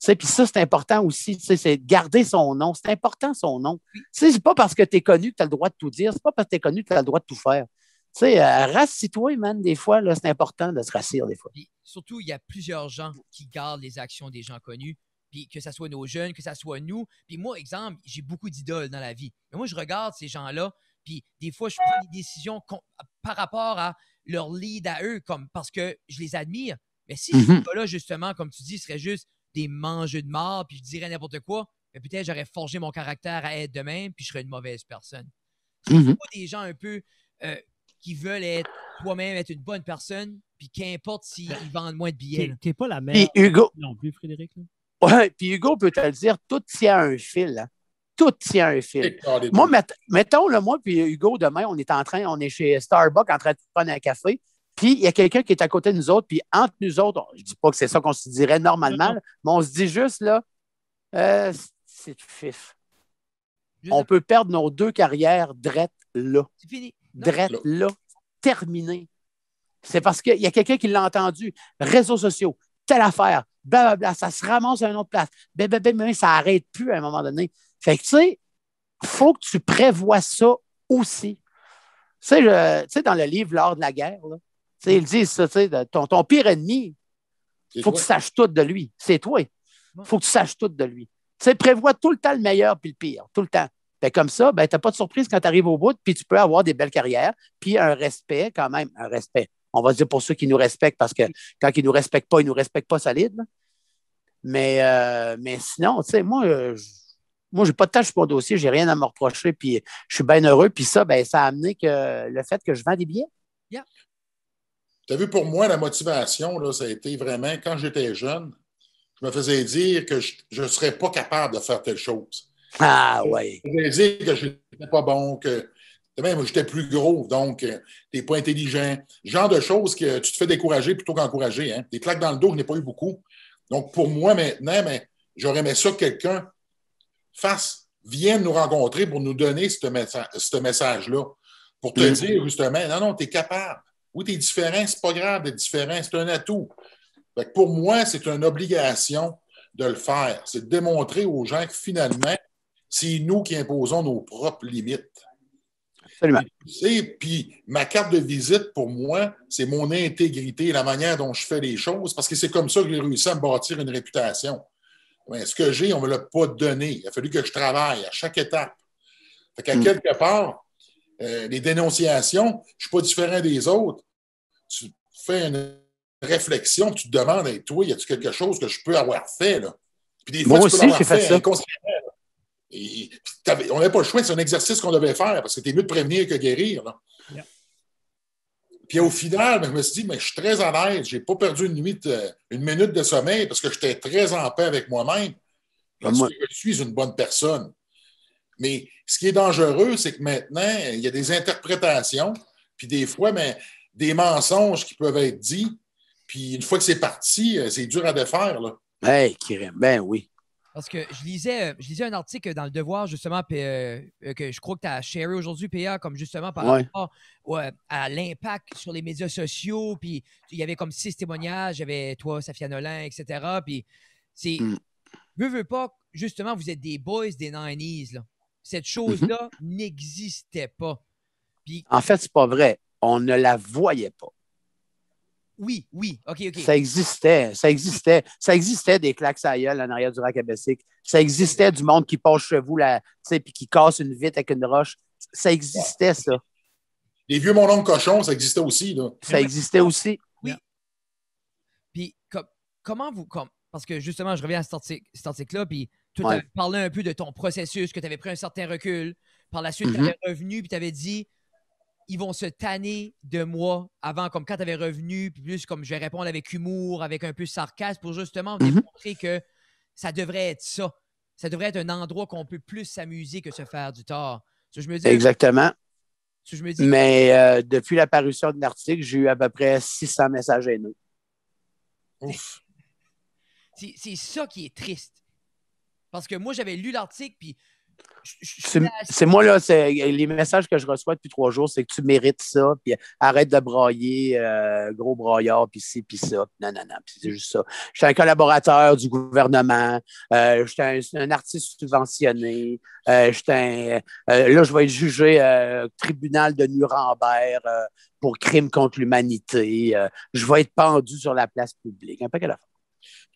Tu sais, Puis ça, c'est important aussi, tu sais, c'est de garder son nom. C'est important, son nom. Tu sais, C'est pas parce que tu es connu que tu as le droit de tout dire, c'est pas parce que tu es connu que tu as le droit de tout faire. Tu sais, euh, rasse-toi, man, des fois, là, c'est important de se rassir des fois. Surtout, il y a plusieurs gens qui gardent les actions des gens connus. Puis que ce soit nos jeunes, que ce soit nous. Puis moi, exemple, j'ai beaucoup d'idoles dans la vie. Mais moi, je regarde ces gens-là. Puis des fois, je prends des décisions par rapport à leur lead à eux, comme parce que je les admire. Mais si ces Mhm. gars-là, justement, comme tu dis, seraient juste des mangeux de mort, puis je dirais n'importe quoi, mais peut-être j'aurais forgé mon caractère à être de même, puis je serais une mauvaise personne. C'est Mhm. pas des gens un peu euh, qui veulent être toi-même, être une bonne personne, puis qu'importe s'ils vendent moins de billets. T'es pas la Puis meilleure Hugo, non plus, Frédéric. là. ouais, puis Hugo peut te le dire, tout tient un fil. hein. Tout tient un fil. Moi, mett- mettons, là, moi puis Hugo, demain, on est en train, on est chez Starbucks en train de prendre un café. Puis il y a quelqu'un qui est à côté de nous autres, puis entre nous autres, je dis pas que c'est ça qu'on se dirait normalement, là, mais on se dit juste là, euh, c'est fif. Je On peut perdre nos deux carrières drettes là. C'est fini. Drette Là. là, terminé. C'est parce qu'il y a quelqu'un qui l'a entendu. Réseaux sociaux, telle affaire, blablabla, ça se ramasse à une autre place. Blablabla, ça n'arrête plus à un moment donné. Fait que, tu sais, il faut que tu prévois ça aussi. Tu sais, je- tu sais, dans le livre L'art de la guerre, là, tu sais, ils disent ça, tu sais, de- ton, ton pire ennemi, il faut que tu saches tout de lui. C'est toi. Il faut que tu saches tout de lui. Tu sais, prévois tout le temps le meilleur puis le pire, tout le temps. Fait comme ça, ben, tu n'as pas de surprise quand tu arrives au bout, puis tu peux avoir des belles carrières, puis un respect, quand même, un respect. On va dire pour ceux qui nous respectent, parce que quand ils ne nous respectent pas, ils ne nous respectent pas solide. là. Mais, euh, mais sinon, tu sais, moi, euh, je- moi, j'ai pas de tâche pour mon dossier, j'ai rien à me reprocher, puis je suis bien heureux. Puis ça, ben, ça a amené que le fait que je vends des billets. Tu as vu, pour moi, la motivation, là, ça a été vraiment, quand j'étais jeune, je me faisais dire que je ne serais pas capable de faire telle chose. Ah, ouais. Je me faisais dire que je n'étais pas bon, que même j'étais plus gros, donc tu n'es pas intelligent. Genre de choses que tu te fais décourager plutôt qu'encourager. Hein? Des claques dans le dos, je n'ai pas eu beaucoup. Donc, pour moi, maintenant, mais, j'aurais aimé ça que quelqu'un fasse, vienne nous rencontrer pour nous donner ce, messa- ce message-là. Pour te Mm. dire, justement, non, non, tu es capable. Oui, tu es différent, c'est pas grave d'être différent, c'est un atout. Fait que pour moi, c'est une obligation de le faire. C'est de démontrer aux gens que finalement, c'est nous qui imposons nos propres limites. Absolument. Sais, Puis ma carte de visite, pour moi, c'est mon intégrité, la manière dont je fais les choses, parce que c'est comme ça que j'ai réussi à me bâtir une réputation. Ce que j'ai, on ne me l'a pas donné. Il a fallu que je travaille à chaque étape. Fait qu'à Mm. quelque part, euh, les dénonciations, je ne suis pas différent des autres. Tu fais une réflexion, tu te demandes, hey, toi, y a-t-il quelque chose que je peux avoir fait? Là? Puis des fois, Moi tu peux aussi, j'ai fait ça. Et, on n'avait pas le choix, c'est un exercice qu'on devait faire parce que c'était mieux de prévenir que guérir. là. Yeah. Puis au final, ben, je me suis dit, mais je suis très à l'aise, je n'ai pas perdu une, nuit de- une minute de sommeil parce que j'étais très en paix avec moi-même. Moi. Parce que Je suis une bonne personne. Mais ce qui est dangereux, c'est que maintenant, il y a des interprétations, puis des fois, ben, des mensonges qui peuvent être dits, puis une fois que c'est parti, euh, c'est dur à défaire. Là. Hey, ben oui. Parce que je lisais, euh, je lisais un article dans le Devoir, justement, euh, euh, que je crois que tu as sharé aujourd'hui, PA, comme justement par Ouais. rapport ouais, à l'impact sur les médias sociaux. Puis il y avait comme six témoignages, il y avait toi, Safia Nolin, etc. Puis c'est. Mm. Veux, veux pas, justement, vous êtes des boys des 90s. Là. Cette chose-là n'existait pas. Puis En fait, c'est pas vrai. On ne la voyait pas. Oui, oui, OK, OK. Ça existait, ça existait. Ça existait des claques à gueule en arrière du rack à Bessic. Ça existait du monde qui passe chez vous là, tu sais, puis qui casse une vitre avec une roche. Ça existait, ça. Les vieux mon oncle cochon, ça existait aussi. Là. Ça existait aussi. Puis com- comment vous. Comme, parce que justement, je reviens à cet article- article-là, puis tu Ouais. parlé un peu de ton processus, que tu avais pris un certain recul. Par la suite, Mhm. tu avais revenu, puis tu avais dit ils vont se tanner de moi avant, comme quand tu avais revenu, puis plus comme je vais répondre avec humour, avec un peu sarcasme, pour justement Mhm. démontrer que ça devrait être ça. Ça devrait être un endroit qu'on peut plus s'amuser que se faire du tort. So, je me dis, Exactement. so, je me dis Mais euh, depuis l'apparition de l'article, j'ai eu à peu près 600 messages haineux. Ouf. c'est c'est ça qui est triste. Parce que moi, j'avais lu l'article, puis je- je- je suis C'est moi, là, les messages que je reçois depuis trois jours, c'est que tu mérites ça, puis arrête de brailler, euh, gros braillard, puis ci, puis ça. Non, non, non, puis c'est juste ça. J'étais un collaborateur du gouvernement, euh, j'étais un, un artiste subventionné, euh, un- euh, là, je vais être jugé au tribunal de Nuremberg pour crime contre l'humanité, je vais être pendu sur la place publique. Un paquet d'affaires.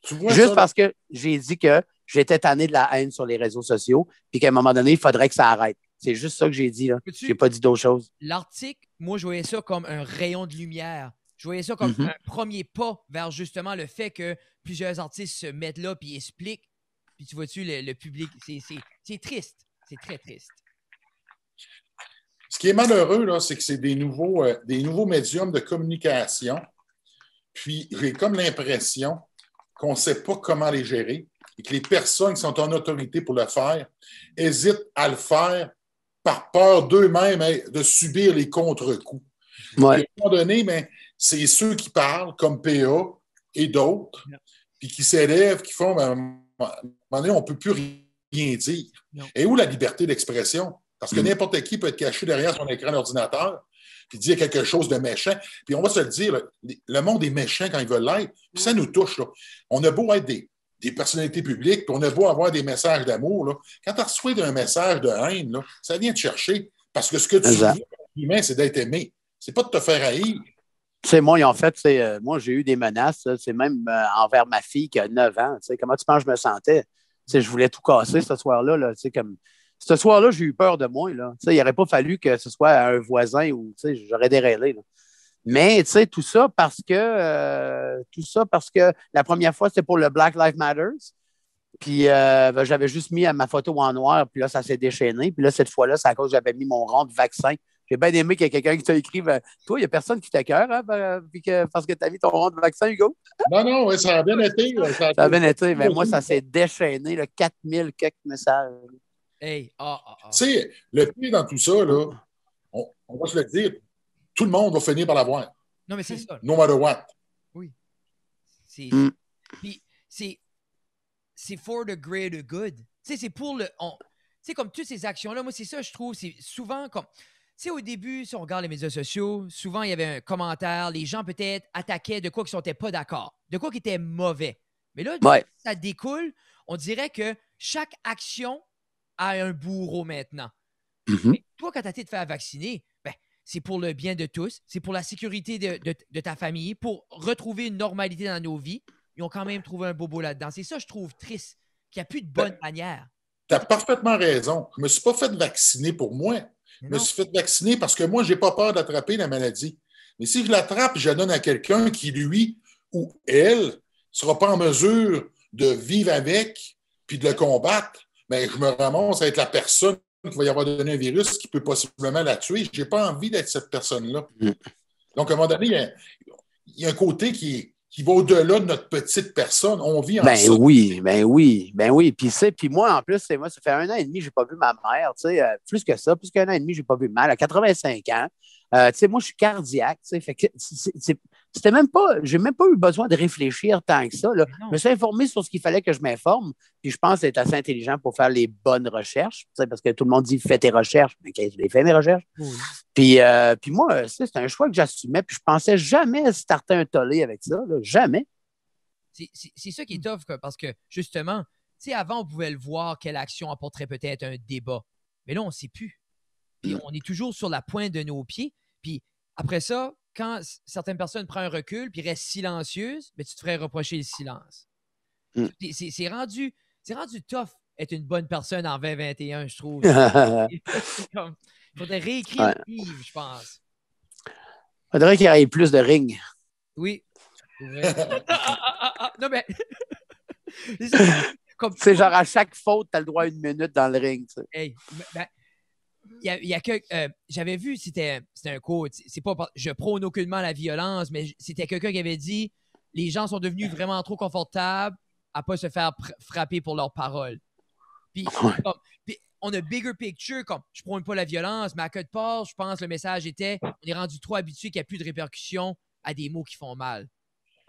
Tu vois Juste ça, parce que j'ai dit que j'étais tanné de la haine sur les réseaux sociaux, puis qu'à un moment donné, il faudrait que ça arrête. C'est juste ça que j'ai dit. Peux-tu- J'ai pas dit d'autre chose. L'article, moi, je voyais ça comme un rayon de lumière. Je voyais ça comme Mhm. un premier pas vers justement le fait que plusieurs artistes se mettent là puis expliquent. Puis tu vois-tu, le, le public, c'est- triste. C'est très triste. Ce qui est malheureux, là, c'est que c'est des nouveaux, euh, des nouveaux médiums de communication. Puis j'ai comme l'impression qu'on ne sait pas comment les gérer et que les personnes qui sont en autorité pour le faire hésitent à le faire par peur d'eux-mêmes hein, de subir les contre-coups. À un moment donné, mais c'est ceux qui parlent, comme PA et d'autres, puis qui s'élèvent, qui font, ben, à un moment donné, on ne peut plus rien dire. Et où la liberté d'expression? Parce que Mm. n'importe qui peut être caché derrière son écran d'ordinateur, puis dire quelque chose de méchant. Puis on va se le dire, le- le monde est méchant quand ils veulent l'être, puis ça nous touche. Là. On a beau être des, des personnalités publiques, puis on a beau avoir des messages d'amour. là. Quand tu reçois un message de haine, là, ça vient te chercher. Parce que ce que tu Exact. veux, humain, c'est d'être aimé. C'est pas de te faire haïr. Tu sais, moi, en fait, c'est, euh, moi, j'ai eu des menaces. C'est même euh, envers ma fille qui a 9 ans. Comment tu penses que je me sentais? Tu sais, je voulais tout casser ce soir-là. Là, comme... Ce soir-là, j'ai eu peur de moi. Là. Il n'aurait pas fallu que ce soit un voisin ou j'aurais déraillé. Mais tu sais, tout ça parce que euh, tout ça parce que la première fois, c'était pour le Black Lives Matter. Puis euh, ben, j'avais juste mis ma photo en noir, puis là, ça s'est déchaîné. Puis là, cette fois-là, c'est à cause que j'avais mis mon rond de vaccin. J'ai bien aimé qu'il y ait quelqu'un qui t'a écrit ben, Toi, il n'y a personne qui t'écœure hein, ben, parce que tu as mis ton rond de vaccin, Hugo? Non, non, ouais, ça a bien été. Ça a Ça a bien été. Mais moi, ça s'est déchaîné, là, 4000 quelques messages. Hey, ah, ah, ah. Tu sais, le pire dans tout ça, là, on, on va se le dire, tout le monde va finir par l'avoir, Non, mais c'est ça. no matter what. C'est Mm. puis c'est c'est for the greater good. Tu sais, c'est pour le on- tu sais comme toutes ces actions là, moi c'est ça je trouve, c'est souvent comme tu sais au début si on regarde les médias sociaux, souvent il y avait un commentaire, les gens peut-être attaquaient de quoi qu'ils n'étaient pas d'accord, de quoi qui était mauvais. Mais là Ouais. ça découle, on dirait que chaque action a un bourreau maintenant. Mhm. Mais toi, quand tu as été te faire vacciner, c'est pour le bien de tous, c'est pour la sécurité de, de- de ta famille, pour retrouver une normalité dans nos vies. Ils ont quand même trouvé un bobo là-dedans. C'est ça, je trouve triste, qu'il n'y a plus de bonne manière. Tu as parfaitement raison. Je ne me suis pas fait vacciner pour moi. Je me suis fait vacciner parce que moi, je n'ai pas peur d'attraper la maladie. Mais si je l'attrape je la donne à quelqu'un qui, lui ou elle, ne sera pas en mesure de vivre avec puis de le combattre, ben, je me ramasse à être la personne qui va y avoir donné un virus qui peut possiblement la tuer. Je n'ai pas envie d'être cette personne-là. Donc, à un moment donné, il y a, il y a un côté qui, qui va au-delà de notre petite personne. On vit en Ben oui, ben oui, ben oui. Puis, c'est- puis moi, en plus, c'est moi, ça fait un an et demi que je n'ai pas vu ma mère. tu sais, euh, plus que ça, plus qu'un an et demi, je n'ai pas vu ma mère. À 85 ans. Euh, tu sais, moi, je suis cardiaque. tu sais, Fait c'était même pas. J'ai même pas eu besoin de réfléchir tant que ça. là. Je me suis informé sur ce qu'il fallait que je m'informe. Puis je pense être assez intelligent pour faire les bonnes recherches. tu sais, Parce que tout le monde dit fais tes recherches. Mais qu'est-ce que je les fais, mes recherches? Puis, euh, puis moi, euh, c'est un choix que j'assumais. Puis je pensais jamais starter un tollé avec ça. là. Jamais. C'est- ça qui est tough, parce que justement, tu sais, avant, on pouvait le voir, quelle action apporterait peut-être un débat. Mais là, on ne sait plus. Puis Mm. on est toujours sur la pointe de nos pieds. Puis après ça, quand certaines personnes prennent un recul puis restent silencieuses, ben, tu te ferais reprocher le silence. Mm. C'est- rendu, rendu tough être une bonne personne en 2021, je trouve. Comme- Il faudrait réécrire Ouais. le livre, je pense. faudrait qu'il y ait plus de ring. Oui. Ah, ah, ah, ah, non, mais C'est genre à chaque faute, tu as le droit à une minute dans le ring. Hey, ben, il y a, que euh, j'avais vu c'était un cours c'est pas je prône aucunement la violence mais c'était quelqu'un qui avait dit les gens sont devenus vraiment trop confortables à pas se faire frapper pour leurs paroles. Puis, on a bigger picture comme je prône pas la violence mais à quelque part je pense le message était on est rendu trop habitué qu'il n'y a plus de répercussions à des mots qui font mal.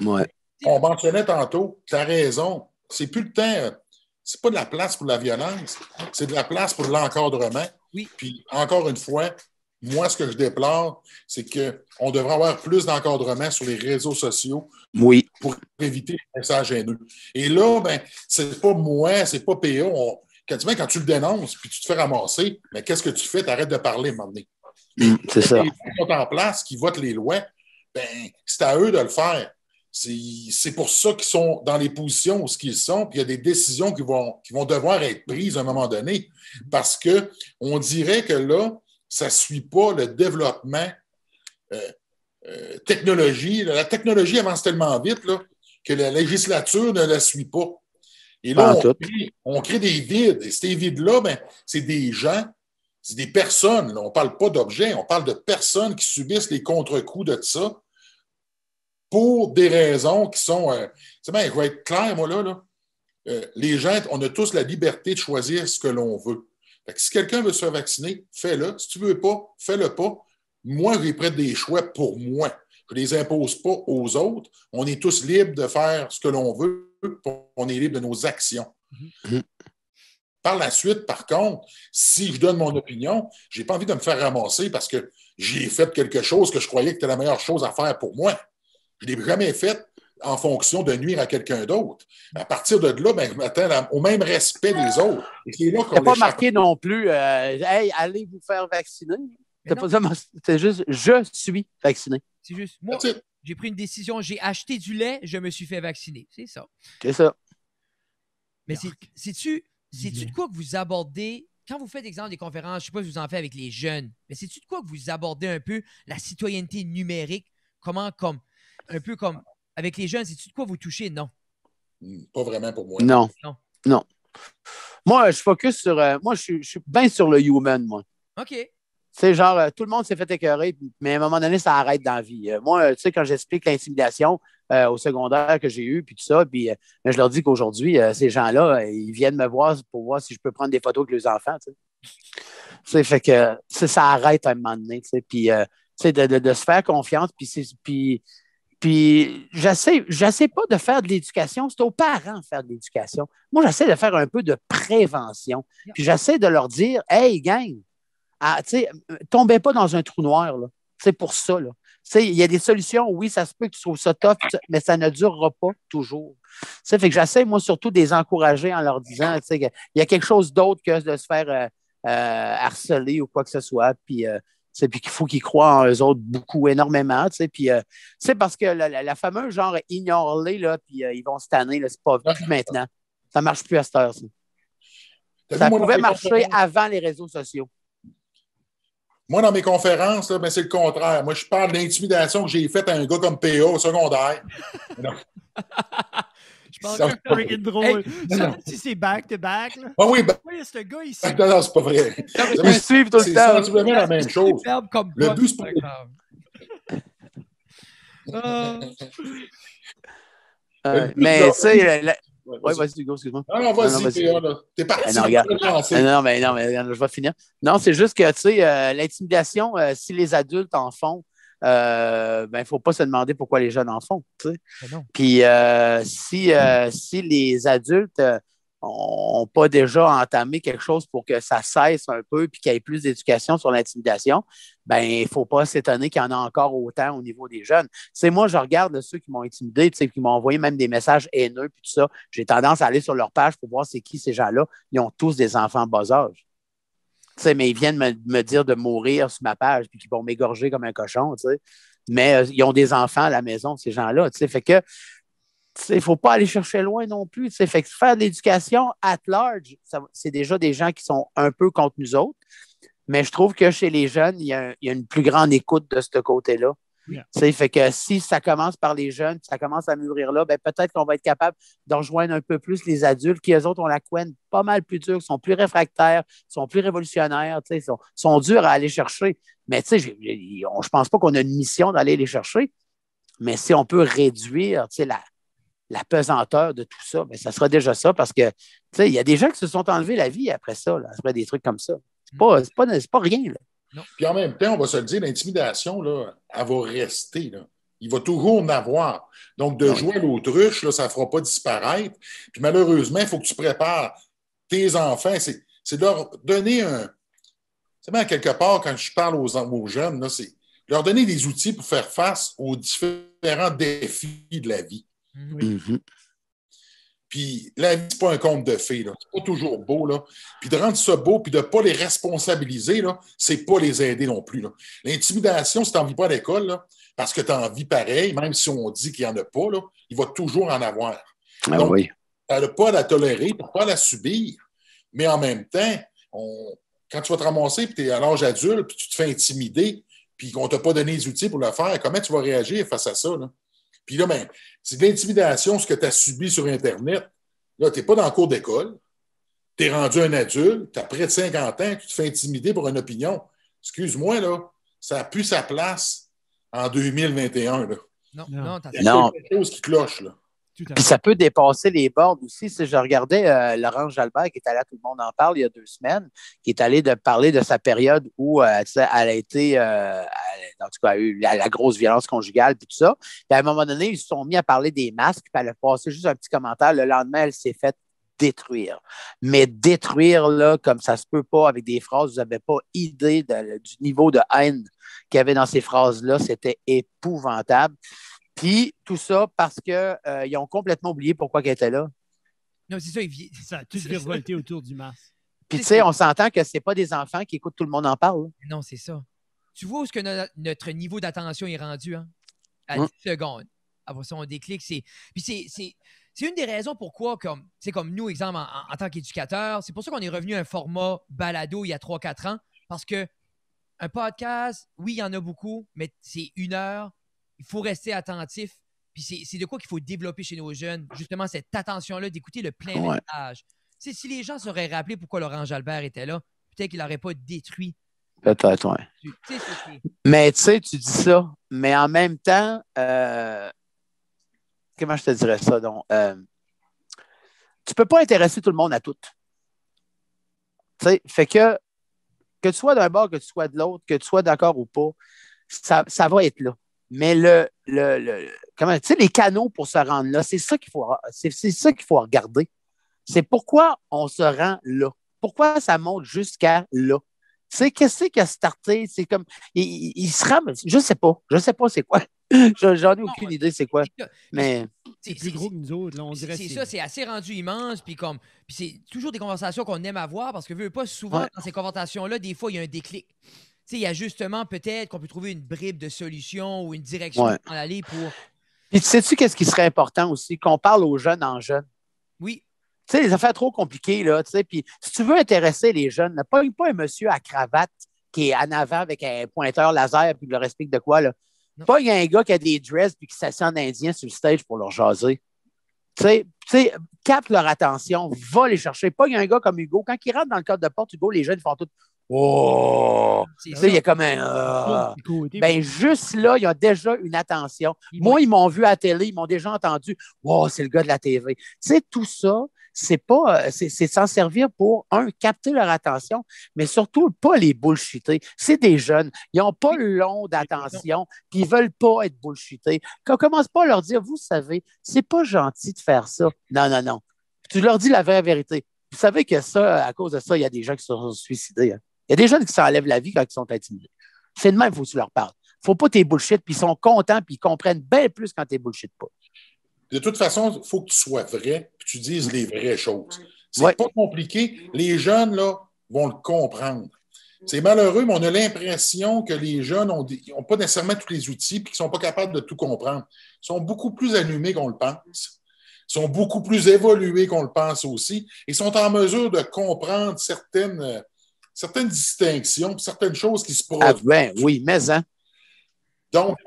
Ouais. On mentionnait tantôt tu as raison c'est plus le temps c'est pas de la place pour la violence c'est de la place pour l'encadrement oui. Puis, encore une fois, moi, ce que je déplore, c'est qu'on devrait avoir plus d'encadrement sur les réseaux sociaux oui. pour éviter les messages haineux. Et là, ben, c'est pas moi, c'est pas PA. quand, tu, quand tu le dénonces puis tu te fais ramasser, mais qu'est-ce que tu fais? Tu arrêtes de parler, à mm, c'est ça. Les gens en place qui votent les lois, ben, c'est à eux de le faire. C'est pour ça qu'ils sont dans les positions où ils sont, puis il y a des décisions qui vont, qui vont devoir être prises à un moment donné. Parce qu'on dirait que là, ça ne suit pas le développement euh, euh, technologie. La technologie avance tellement vite là, que la législature ne la suit pas. Et là, on crée, des vides. Et ces vides-là, ben, c'est des gens, c'est des personnes. On ne parle pas d'objets, on parle de personnes qui subissent les contre-coups de ça pour des raisons qui sont. Euh, bien, je vais être clair, moi, là. là. Euh, les gens, on a tous la liberté de choisir ce que l'on veut. si quelqu'un veut se faire vacciner, fais-le. Si tu ne veux pas, fais-le pas. Moi, j'ai prête des choix pour moi. Je ne les impose pas aux autres. On est tous libres de faire ce que l'on veut. On est libre de nos actions. Mm-hmm. Par la suite, par contre, si je donne mon opinion, je n'ai pas envie de me faire ramasser parce que j'ai fait quelque chose que je croyais que c'était la meilleure chose à faire pour moi. Je ne l'ai jamais fait en fonction de nuire à quelqu'un d'autre. À partir de là, ben, je m'attends au même respect des autres. Tu n'as pas marqué non plus euh, Hey, allez vous faire vacciner. C'est juste je suis vacciné. C'est juste moi. J'ai pris une décision, j'ai acheté du lait, je me suis fait vacciner. C'est ça. C'est ça. Mais c'est-tu de quoi que vous abordez? Quand vous faites exemple des conférences, je ne sais pas si vous en faites avec les jeunes, mais c'est-tu de quoi que vous abordez un peu la citoyenneté numérique? Comment, comme, un peu comme avec les jeunes, c'est-tu de quoi vous touchez? Non. Hmm, pas vraiment pour moi. Non. Non. Moi, je focus sur. Euh, moi, je suis, bien sur le human, moi. OK. C'est genre, euh, tout le monde s'est fait écœurer, mais à un moment donné, ça arrête dans la vie. Euh, moi, tu sais, quand j'explique l'intimidation au secondaire que j'ai eu, puis tout ça, puis je leur dis qu'aujourd'hui, ces gens-là, ils viennent me voir pour voir si je peux prendre des photos avec les enfants. Tu sais. fait que ça arrête à un moment donné. Tu sais, puis, de, de, de, se faire confiance, puis, puis puis, j'essaie, j'essaie pas de faire de l'éducation, c'est aux parents de faire de l'éducation. Moi, j'essaie de faire un peu de prévention. Puis, j'essaie de leur dire Hey, gang, ah, tombez pas dans un trou noir. C'est pour ça. Là. Il y a des solutions, oui, ça se peut que tu trouves ça tough, mais ça ne durera pas toujours. fait que j'essaie, moi, surtout de les encourager en leur disant qu'il y a quelque chose d'autre que de se faire euh, euh, harceler ou quoi que ce soit. Puis, euh, puis qu'il faut qu'ils croient en eux autres beaucoup, énormément. Puis euh, c'est parce que la, fameuse genre ignore-les, puis euh, ils vont se tanner, c'est pas plus maintenant. Ça marche plus à cette heure. Ça, ça pouvait marcher avant les réseaux sociaux. Moi, dans mes conférences, ben, c'est le contraire. Moi, je parle d'intimidation que j'ai faite à un gars comme PA au secondaire. Je pense que c'est freaking drôle. si c'est back-to-back. Là. Ah oui, ben, oui, ce gars ici. Non, non, c'est pas vrai. Ils suivent tout le temps. C'est sensiblement la même chose. Le but, c'est pas. Euh, mais tu sais, oui, vas-y, Hugo, excuse-moi. Non, non, vas-y, T'es parti. non, regarde. non, mais non, mais je vais finir. Non, c'est juste que, tu sais, euh, l'intimidation, euh, si les adultes en font, euh, ben, il ne faut pas se demander pourquoi les jeunes en font. Puis euh, si, euh, si les adultes n'ont pas déjà entamé quelque chose pour que ça cesse un peu puis qu'il y ait plus d'éducation sur l'intimidation, ben il ne faut pas s'étonner qu'il y en a encore autant au niveau des jeunes. C'est moi, je regarde ceux qui m'ont intimidé, qui m'ont envoyé même des messages haineux puis tout ça. J'ai tendance à aller sur leur page pour voir c'est qui ces gens-là. Ils ont tous des enfants bas âge mais ils viennent me, dire de mourir sur ma page puis qu'ils vont m'égorger comme un cochon. Mais euh, ils ont des enfants à la maison, ces gens-là. Fait que il ne faut pas aller chercher loin non plus. Fait que faire de l'éducation at large, c'est déjà des gens qui sont un peu contre nous autres. Mais je trouve que chez les jeunes, il y a, une plus grande écoute de ce côté-là. Yeah. Fait que si ça commence par les jeunes, ça commence à mûrir là, ben peut-être qu'on va être capable d'en rejoindre un peu plus les adultes qui, eux autres, ont la couenne pas mal plus dure, sont plus réfractaires, sont plus révolutionnaires, sont, sont durs à aller chercher. Mais je ne pense pas qu'on a une mission d'aller les chercher. Mais si on peut réduire la, la pesanteur de tout ça, bien, ça sera déjà ça parce que il y a des gens qui se sont enlevés la vie après ça, là, après des trucs comme ça. C'est pas, pas, pas rien. Là. Puis en même temps, on va se le dire, l'intimidation, là, elle va rester. Là. Il va toujours en avoir. Donc, de jouer à l'autruche, là, ça ne fera pas disparaître. Puis malheureusement, il faut que tu prépares tes enfants. C'est de leur donner un. C'est bien quelque part, quand je parle aux, aux jeunes, c'est leur donner des outils pour faire face aux différents défis de la vie. Mm-hmm. Puis la vie, c'est pas un conte de fées, là. C'est pas toujours beau, là. Puis de rendre ça beau, puis de ne pas les responsabiliser, là, c'est pas les aider non plus, L'intimidation, si tu n'en vis pas à l'école, parce que tu en vis pareil, même si on dit qu'il n'y en a pas, là, il va toujours en avoir. Ah, Donc, oui. tu n'as pas à la tolérer, tu n'as pas à la subir. Mais en même temps, quand tu vas te ramasser, puis tu es à l'âge adulte, puis tu te fais intimider, puis qu'on ne t'a pas donné les outils pour le faire, comment tu vas réagir face à ça? Là? Puis là, ben, c'est de l'intimidation, ce que tu as subi sur Internet. Là, tu n'es pas dans le cours d'école. Tu es rendu un adulte, tu as près de 50 ans, tu te fais intimider pour une opinion. Excuse-moi, là, ça n'a plus sa place en 2021. Là. Non, non, Il y a quelque chose qui cloche. Là. Puis ça peut dépasser les bornes aussi. Si je regardais euh, Laurent Jalbert, qui est allé à Tout le monde en parle il y a deux semaines, qui est allé de parler de sa période où euh, elle a été, euh, en tout cas, eu la, grosse violence conjugale, puis tout ça. Puis à un moment donné, ils se sont mis à parler des masques, puis elle a passé juste un petit commentaire. Le lendemain, elle s'est faite détruire. Mais détruire, là, comme ça se peut pas avec des phrases, vous n'avez pas idée du niveau de haine qu'il y avait dans ces phrases-là. C'était épouvantable. Puis tout ça parce qu'ils euh, ont complètement oublié pourquoi ils étaient là. Non, c'est ça, ça a tout revolté autour du masque. Puis tu sais, on s'entend que ce pas des enfants qui écoutent tout le monde en parle. Non, c'est ça. Tu vois où ce que notre niveau d'attention est rendu, hein? À 10 hum. secondes. Après ça, on déclic. C'est... Puis c'est, une des raisons pourquoi, comme, comme nous, exemple, en, tant qu'éducateurs, c'est pour ça qu'on est revenu à un format balado il y a 3-4 ans. Parce que un podcast, oui, il y en a beaucoup, mais c'est une heure, il faut rester attentif. Puis c'est de quoi qu'il faut développer chez nos jeunes, justement, cette attention-là d'écouter le plein message. si les gens seraient rappelés pourquoi Laurent Jalbert était là, peut-être qu'il n'aurait pas détruit. Peut-être, oui. Mais tu sais, tu dis ça, mais en même temps, euh, comment je te dirais ça? Donc, euh, tu ne peux pas intéresser tout le monde à tout. Tu sais, fait que que tu sois d'un bord, que tu sois de l'autre, que tu sois d'accord ou pas, ça, ça va être là. Mais le, le, comment, les canaux pour se rendre là, c'est ça qu'il faut, c'est, ça qu'il faut regarder. C'est pourquoi on se rend là. Pourquoi ça monte jusqu'à là? Tu sais, qu'est-ce qui a starté? C'est comme, il, se rend, je sais pas, je sais pas c'est quoi. J'en ai aucune idée c'est quoi. Mais. C'est plus gros que nous autres, on dirait. C'est ça, c'est assez rendu immense, puis comme, puis c'est toujours des conversations qu'on aime avoir parce que, veux pas, souvent, dans ces conversations-là, des fois, il y a un déclic il y a justement peut-être qu'on peut trouver une bribe de solution ou une direction dans aller pour. Puis sais-tu qu'est-ce qui serait important aussi? Qu'on parle aux jeunes en jeunes. Tu sais, les affaires trop compliquées, là, tu sais. Puis si tu veux intéresser les jeunes, pas, pas un monsieur à cravate qui est en avant avec un pointeur laser puis le respecte de quoi, là. Pas un gars qui a des dresses puis qui s'assied en indien sur le stage pour leur jaser. Tu sais, capte leur attention, va les chercher. Pas un gars comme Hugo. Quand il rentre dans le cadre de porte, Hugo, les jeunes font tout Oh! il y a comme un. Ah. ben, juste là, il y a déjà une attention. Moi, ils m'ont vu à la télé, ils m'ont déjà entendu. Wow, c'est le gars de la TV. Tu sais, tout ça, c'est pas. C'est s'en servir pour, un, capter leur attention, mais surtout pas les bullshiter. C'est des jeunes. Ils n'ont pas le long d'attention, puis ils veulent pas être bullshités. Qu'on commence pas à leur dire, vous savez, c'est pas gentil de faire ça. Non, non, non. Tu leur dis la vraie vérité. Vous savez que ça, à cause de ça, il y a des gens qui se sont suicidés. Hein. Il y a des jeunes qui s'enlèvent la vie quand ils sont intimidés. C'est de même, il faut que tu leur parles. Il ne faut pas tes bullshit, puis ils sont contents, puis ils comprennent bien plus quand tu bullshit pas. De toute façon, il faut que tu sois vrai, que tu dises les vraies choses. C'est pas compliqué. Les jeunes, là, vont le comprendre. C'est malheureux, mais on a l'impression que les jeunes n'ont pas nécessairement tous les outils et qu'ils ne sont pas capables de tout comprendre. Ils sont beaucoup plus allumés qu'on le pense. Ils sont beaucoup plus évolués qu'on le pense aussi. Ils sont en mesure de comprendre certaines, certaines distinctions, certaines choses qui se produisent. Ah ben, oui, mais hein. Donc,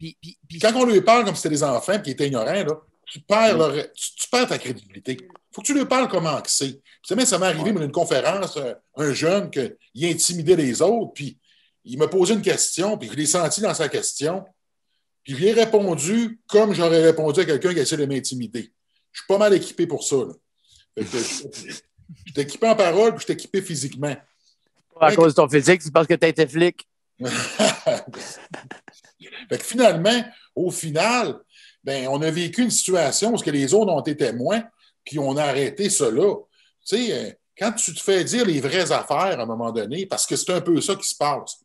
Puis, puis, puis- Quand on lui parle comme si c'était des enfants et qu'ils étaient ignorants, là, tu, perds leur- tu, tu perds ta crédibilité. Il faut que tu lui parles comment que c'est. Vous savez, ça m'est arrivé dans une conférence, un jeune qui intimidait les autres, puis il m'a posé une question, puis je l'ai senti dans sa question, puis je lui ai répondu comme j'aurais répondu à quelqu'un qui essaie de m'intimider. Je suis pas mal équipé pour ça. là. Je suis équipé en parole, puis je suis équipé physiquement. Pas à cause de ton physique, c'est parce que tu été flic. Fait que finalement, au final, ben, on a vécu une situation où que les autres ont été témoins, puis on a arrêté cela. Tu sais, euh, quand tu te fais dire les vraies affaires à un moment donné, parce que c'est un peu ça qui se passe.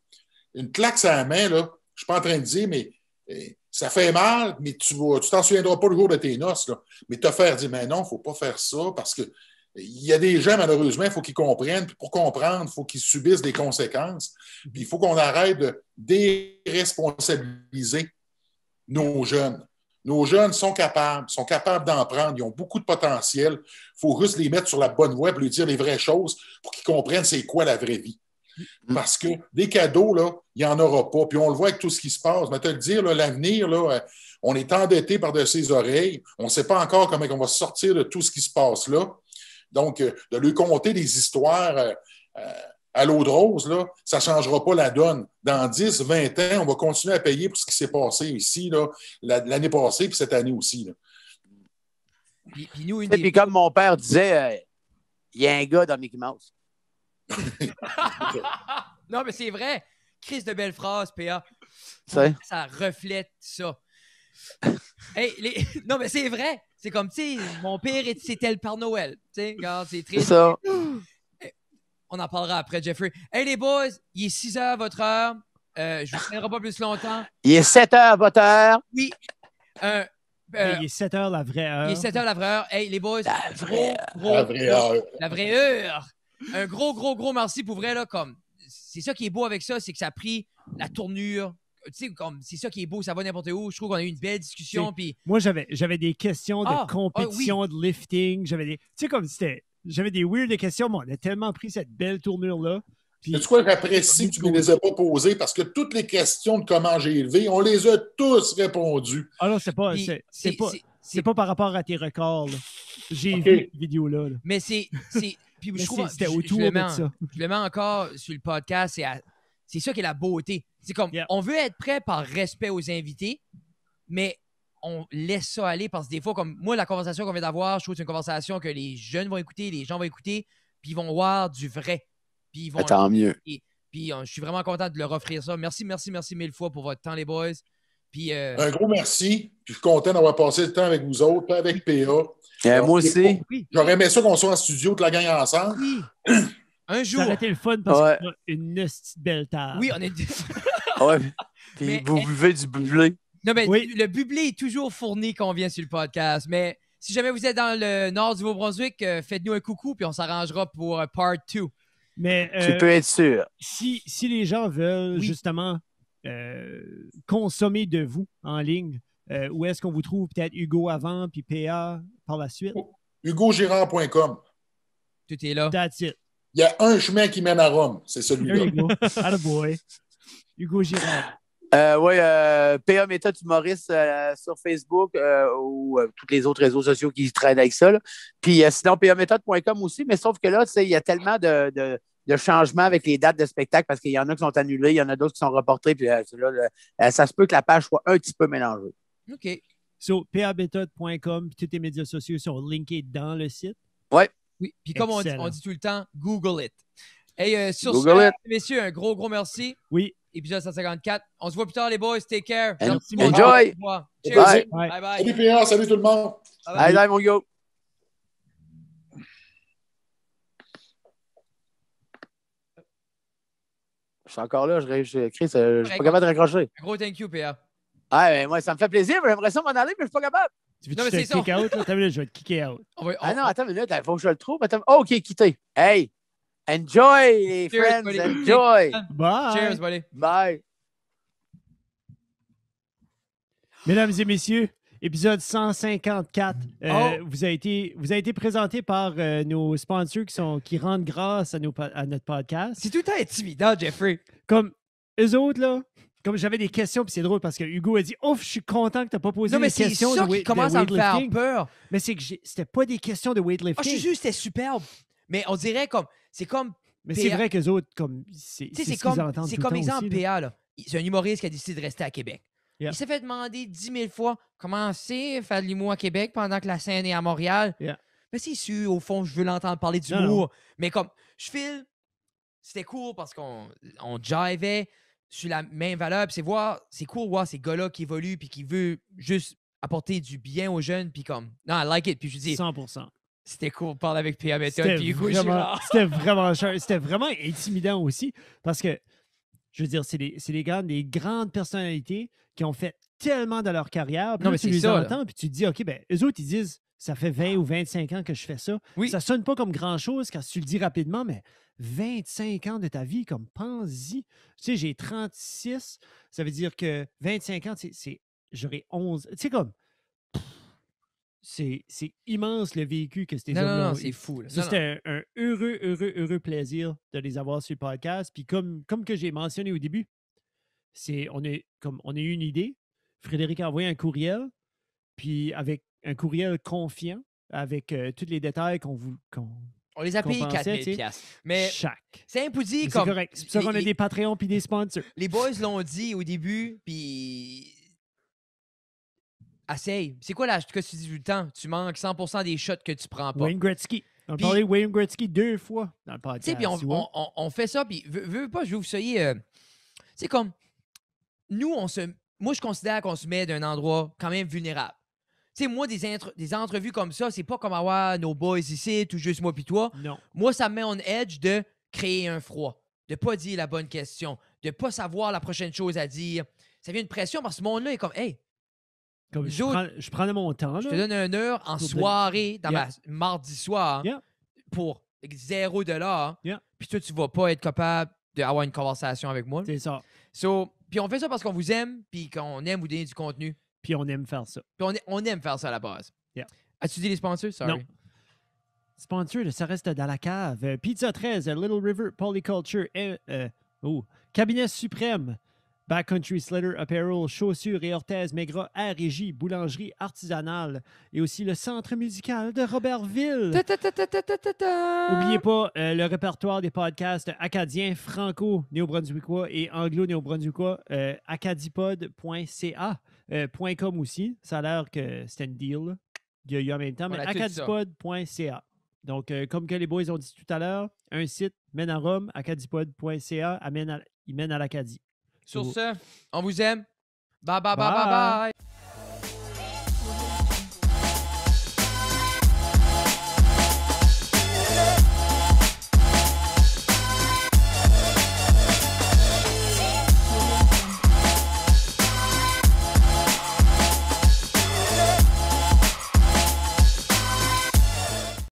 Une claque à la main, là, je suis pas en train de dire, mais euh, ça fait mal, mais tu tu t'en souviendras pas le jour de tes noces. Mais te faire dire, mais non, faut pas faire ça, parce que il y a des gens, malheureusement, il faut qu'ils comprennent. Puis pour comprendre, il faut qu'ils subissent des conséquences. Puis il faut qu'on arrête de déresponsabiliser nos jeunes. Nos jeunes sont capables, sont capables d'en prendre, ils ont beaucoup de potentiel. Il faut juste les mettre sur la bonne voie leur dire les vraies choses pour qu'ils comprennent c'est quoi la vraie vie. Parce que des cadeaux, il n'y en aura pas. Puis on le voit avec tout ce qui se passe. Mais te le dire, l'avenir, euh, on est endetté par de ses oreilles. On ne sait pas encore comment on va sortir de tout ce qui se passe là. Donc, euh, de lui conter des histoires euh, euh, à l'eau de rose, là, ça ne changera pas la donne. Dans 10, 20 ans, on va continuer à payer pour ce qui s'est passé ici, l'année passée, puis cette année aussi. là. puis- puis nous, une Et des- puis comme mon père disait, euh, il y a un gars dans Mickey Mouse. non, mais c'est vrai. Chris de belles phrases, PA. Ça reflète ça. Hey, les- Non, mais c'est vrai. C'est comme, tu sais, mon père, c'était le Père Noël. Tu sais, regarde, c'est C'est triste. ça. On en parlera après, Jeffrey. Hey, les boys, il est 6 heures, votre heure. Euh, je vous tiendrai pas plus longtemps. Il est 7 heures à votre heure. Oui. Euh, euh, il est 7 heures la vraie heure. il est 7 heures la vraie heure. Hey, les boys, La vraie gros, gros, La vraie heure. la vraie heure. Un gros, gros, gros merci pour vrai, là, comme, c'est ça qui est beau avec ça, c'est que ça a pris la tournure. Tu sais, comme, c'est ça qui est beau, ça va n'importe où. Je trouve qu'on a eu une belle discussion, puis Moi, j'avais, j'avais des questions de Ah, compétition, de lifting. J'avais des. Tu sais, comme c'était. J'avais des weird questions, mais on a tellement pris cette belle tournure-là. Puis, C'est quoi j'apprécie que tu ne me les as pas posées? Parce que toutes les questions de comment j'ai élevé, on les a tous répondues. ah non, c'est pas, c'est, c'est pas, c'est- c'est pas par rapport à tes records. là. J'ai vu cette vidéo-là. là. Mais c'est. c'est- Puis je trouve. c'est- c'était je- je autour le de ça. Je le mets encore sur le podcast. C'est, à- c'est ça qui est la beauté. C'est comme, Yeah. on veut être prêt par respect aux invités, mais on laisse ça aller parce que des fois, comme moi, la conversation qu'on vient d'avoir, je trouve que c'est une conversation que les jeunes vont écouter, les gens vont écouter, puis ils vont voir du vrai. Puis ils vont. Tant mieux. Puis euh, je suis vraiment content de leur offrir ça. Merci, merci, merci mille fois pour votre temps, les boys. Puis. euh, Un gros merci. Puis je suis content d'avoir passé le temps avec vous autres, pas avec PA. Euh, moi aussi. oui, J'aurais aimé ça qu'on soit en studio, toute la gang ensemble. oui. Un jour. Ça aurait été le fun parce Ouais. qu'on a une petite belle table. Oui, on est. Ouais. Puis Mais- vous buvez du bublé. Non, mais Oui. le bublé est toujours fourni quand on vient sur le podcast. Mais si jamais vous êtes dans le nord du Nouveau-Brunswick, euh, faites-nous un coucou, puis on s'arrangera pour euh, part 2. Mais Tu euh, peux être sûr. si, si les gens veulent Oui. justement euh, consommer de vous en ligne, euh, où est-ce qu'on vous trouve? Peut-être Hugo avant, puis PA par la suite? HugoGirard.com. Tout est là. That's it. Il y a un chemin qui mène à Rome, c'est There celui-là. you go. Attaboy. Hugo Girard. Euh, oui, euh, PA Méthode Humoriste euh, sur Facebook ou tous les autres réseaux sociaux qui traînent avec ça. là. Puis sinon, paméthode.com aussi, mais sauf que là, il y a tellement de, de- de changements avec les dates de spectacle parce qu'il y en a qui sont annulés, il y en a d'autres qui sont reportés. Puis là, ça se peut que la page soit un petit peu mélangée. OK. So, paméthode.com, puis tous tes médias sociaux sont linkés dans le site. Oui. Puis comme on dit, Excellent. on dit tout le temps, Google it. Et euh, sur Google ce, it. messieurs, un gros, gros merci. Oui. Épisode 154. On se voit plus tard, les boys. Take care. Merci, mon enjoy. Bye. Cheers. Bye. Bye bye. Salut PA, salut tout le monde. Bye bye. Là, mon gars. Je suis encore là, je, je, Chris, euh, je suis pas capable de raccrocher. Un gros thank you, PA. Ah, mais moi, ça me fait plaisir, mais j'aimerais ça m'en aller, mais je suis pas capable. Tu veux Non, que mais je te c'est ça. kick out? Là? Là, je vais te kicker out. On va- Ah on- non, attends une minute, il faut que je le trouve. Attends. Oh, OK, quitté. Hey! Enjoy, les Cheers, friends! buddy. Enjoy! Bye! Cheers, buddy. Bye! Mesdames et messieurs, épisode 154 euh, Oh. vous, a été, vous a été présenté par euh, nos sponsors qui, sont, qui rendent grâce à, nos, à notre podcast. C'est tout le temps intimidant, Jeffrey. Comme eux autres, là, comme j'avais des questions, puis c'est drôle parce que Hugo a dit Ouf, je suis content que tu n'as pas posé Non, mais des c'est questions ça de, qui commence à me faire weightlifting. peur. Mais c'est que j'ai- c'était pas des questions de Ah, je weightlifting. suis juste, c'était superbe. Mais on dirait comme. C'est comme. mais c'est vrai qu'eux autres, comme. C'est Tu sais, c'est c'est ce comme, c'est comme exemple aussi. PA, là. C'est un humoriste qui a décidé de rester à Québec. Yeah. Il s'est fait demander 10 000 fois comment c'est faire de l'humour à Québec pendant que la scène est à Montréal? Yeah. Mais c'est sûr, au fond, je veux l'entendre parler d'humour. Mais comme, je file, c'était cool parce qu'on on jivait sur la même valeur. Puis c'est voir, c'est cool voir ces gars-là qui évoluent puis qui veulent juste apporter du bien aux jeunes. Puis comme, non, I like it. Puis je dis, 100%. C'était cool de parler avec P.A. Méthode. C'était Puis Hugo, c'était vraiment cher. C'était vraiment intimidant aussi parce que, je veux dire, c'est des, grandes, des grandes personnalités qui ont fait tellement de leur carrière. Puis Non, mais tu les ça, entends, puis tu te dis, OK, ben, eux autres, ils disent, ça fait 20 ou 25 ans que je fais ça. Oui. Ça sonne pas comme grand-chose quand tu le dis rapidement, mais 25 ans de ta vie, comme pense-y. Tu sais, j'ai 36, ça veut dire que 25 ans, c'est- c'est j'aurai 11. Tu sais, comme, c'est c'est immense le vécu que ces Non, non, hommes-là non, c'est fou. c'était un, un heureux, heureux, heureux plaisir de les avoir sur le podcast. Puis comme, comme que j'ai mentionné au début, c'est on, est, comme, on a eu une idée. Frédéric a envoyé un courriel, puis avec un courriel confiant, avec euh, tous les détails qu'on vous qu'on On les a payés pensait, 4000 tu sais. piastres. Mais chaque. c'est Mais C'est comme. correct. C'est pour ça qu'on a des Patreons puis des sponsors. Les boys l'ont dit au début, puis. Essaye. C'est quoi la que tu dis le temps? Tu manques 100% des shots que tu prends pas. Wayne Gretzky. On a parlé de Wayne Gretzky deux fois dans le podcast. puis on, on- on- on fait ça, puis veux, veux pas, je veux que vous soyez. euh, c'est comme. Nous, on se. Moi, je considère qu'on se met d'un endroit quand même vulnérable. Tu sais, moi, des, intre- des entrevues comme ça, c'est pas comme avoir nos boys ici, tout juste moi puis toi. Non. Moi, ça me met en edge de créer un froid, de pas dire la bonne question, de pas savoir la prochaine chose à dire. Ça vient une pression parce que ce monde-là est comme, hey, Comme Nous je, autres, prends, mon temps. je là. te donne une heure en soirée, dans Yeah. ma mardi soir, Yeah. pour zéro dollar. Yeah. Puis toi, tu vas pas être capable d'avoir une conversation avec moi. C'est ça. So, puis on fait ça parce qu'on vous aime, puis qu'on aime vous donner du contenu. Puis on aime faire ça. Puis on, on aime faire ça à la base. Yeah. As-tu dit les sponsors? Sorry. Non. Sponsor de Ça reste dans la cave. Euh, Pizza 13, Little River Polyculture. euh, euh, oh, Cabinet suprême. Backcountry Slider Apparel, chaussures et orthèses Maigrat à Régie, boulangerie artisanale et aussi le centre musical de Robertville. N'oubliez pas euh, le répertoire des podcasts acadiens, franco-néo-brunswickois et anglo-néo-brunswickois, euh, acadipod.ca, euh, .com aussi. Ça a l'air que c'était une deal là, il y a eu en même temps, mais acadipod.ca. Donc, euh, comme que les boys ont dit tout à l'heure, un site mène à Rome, acadipod.ca, amène à- il mène à l'Acadie. Sur ce, on vous aime. Bye bye bye bye Bye. bye.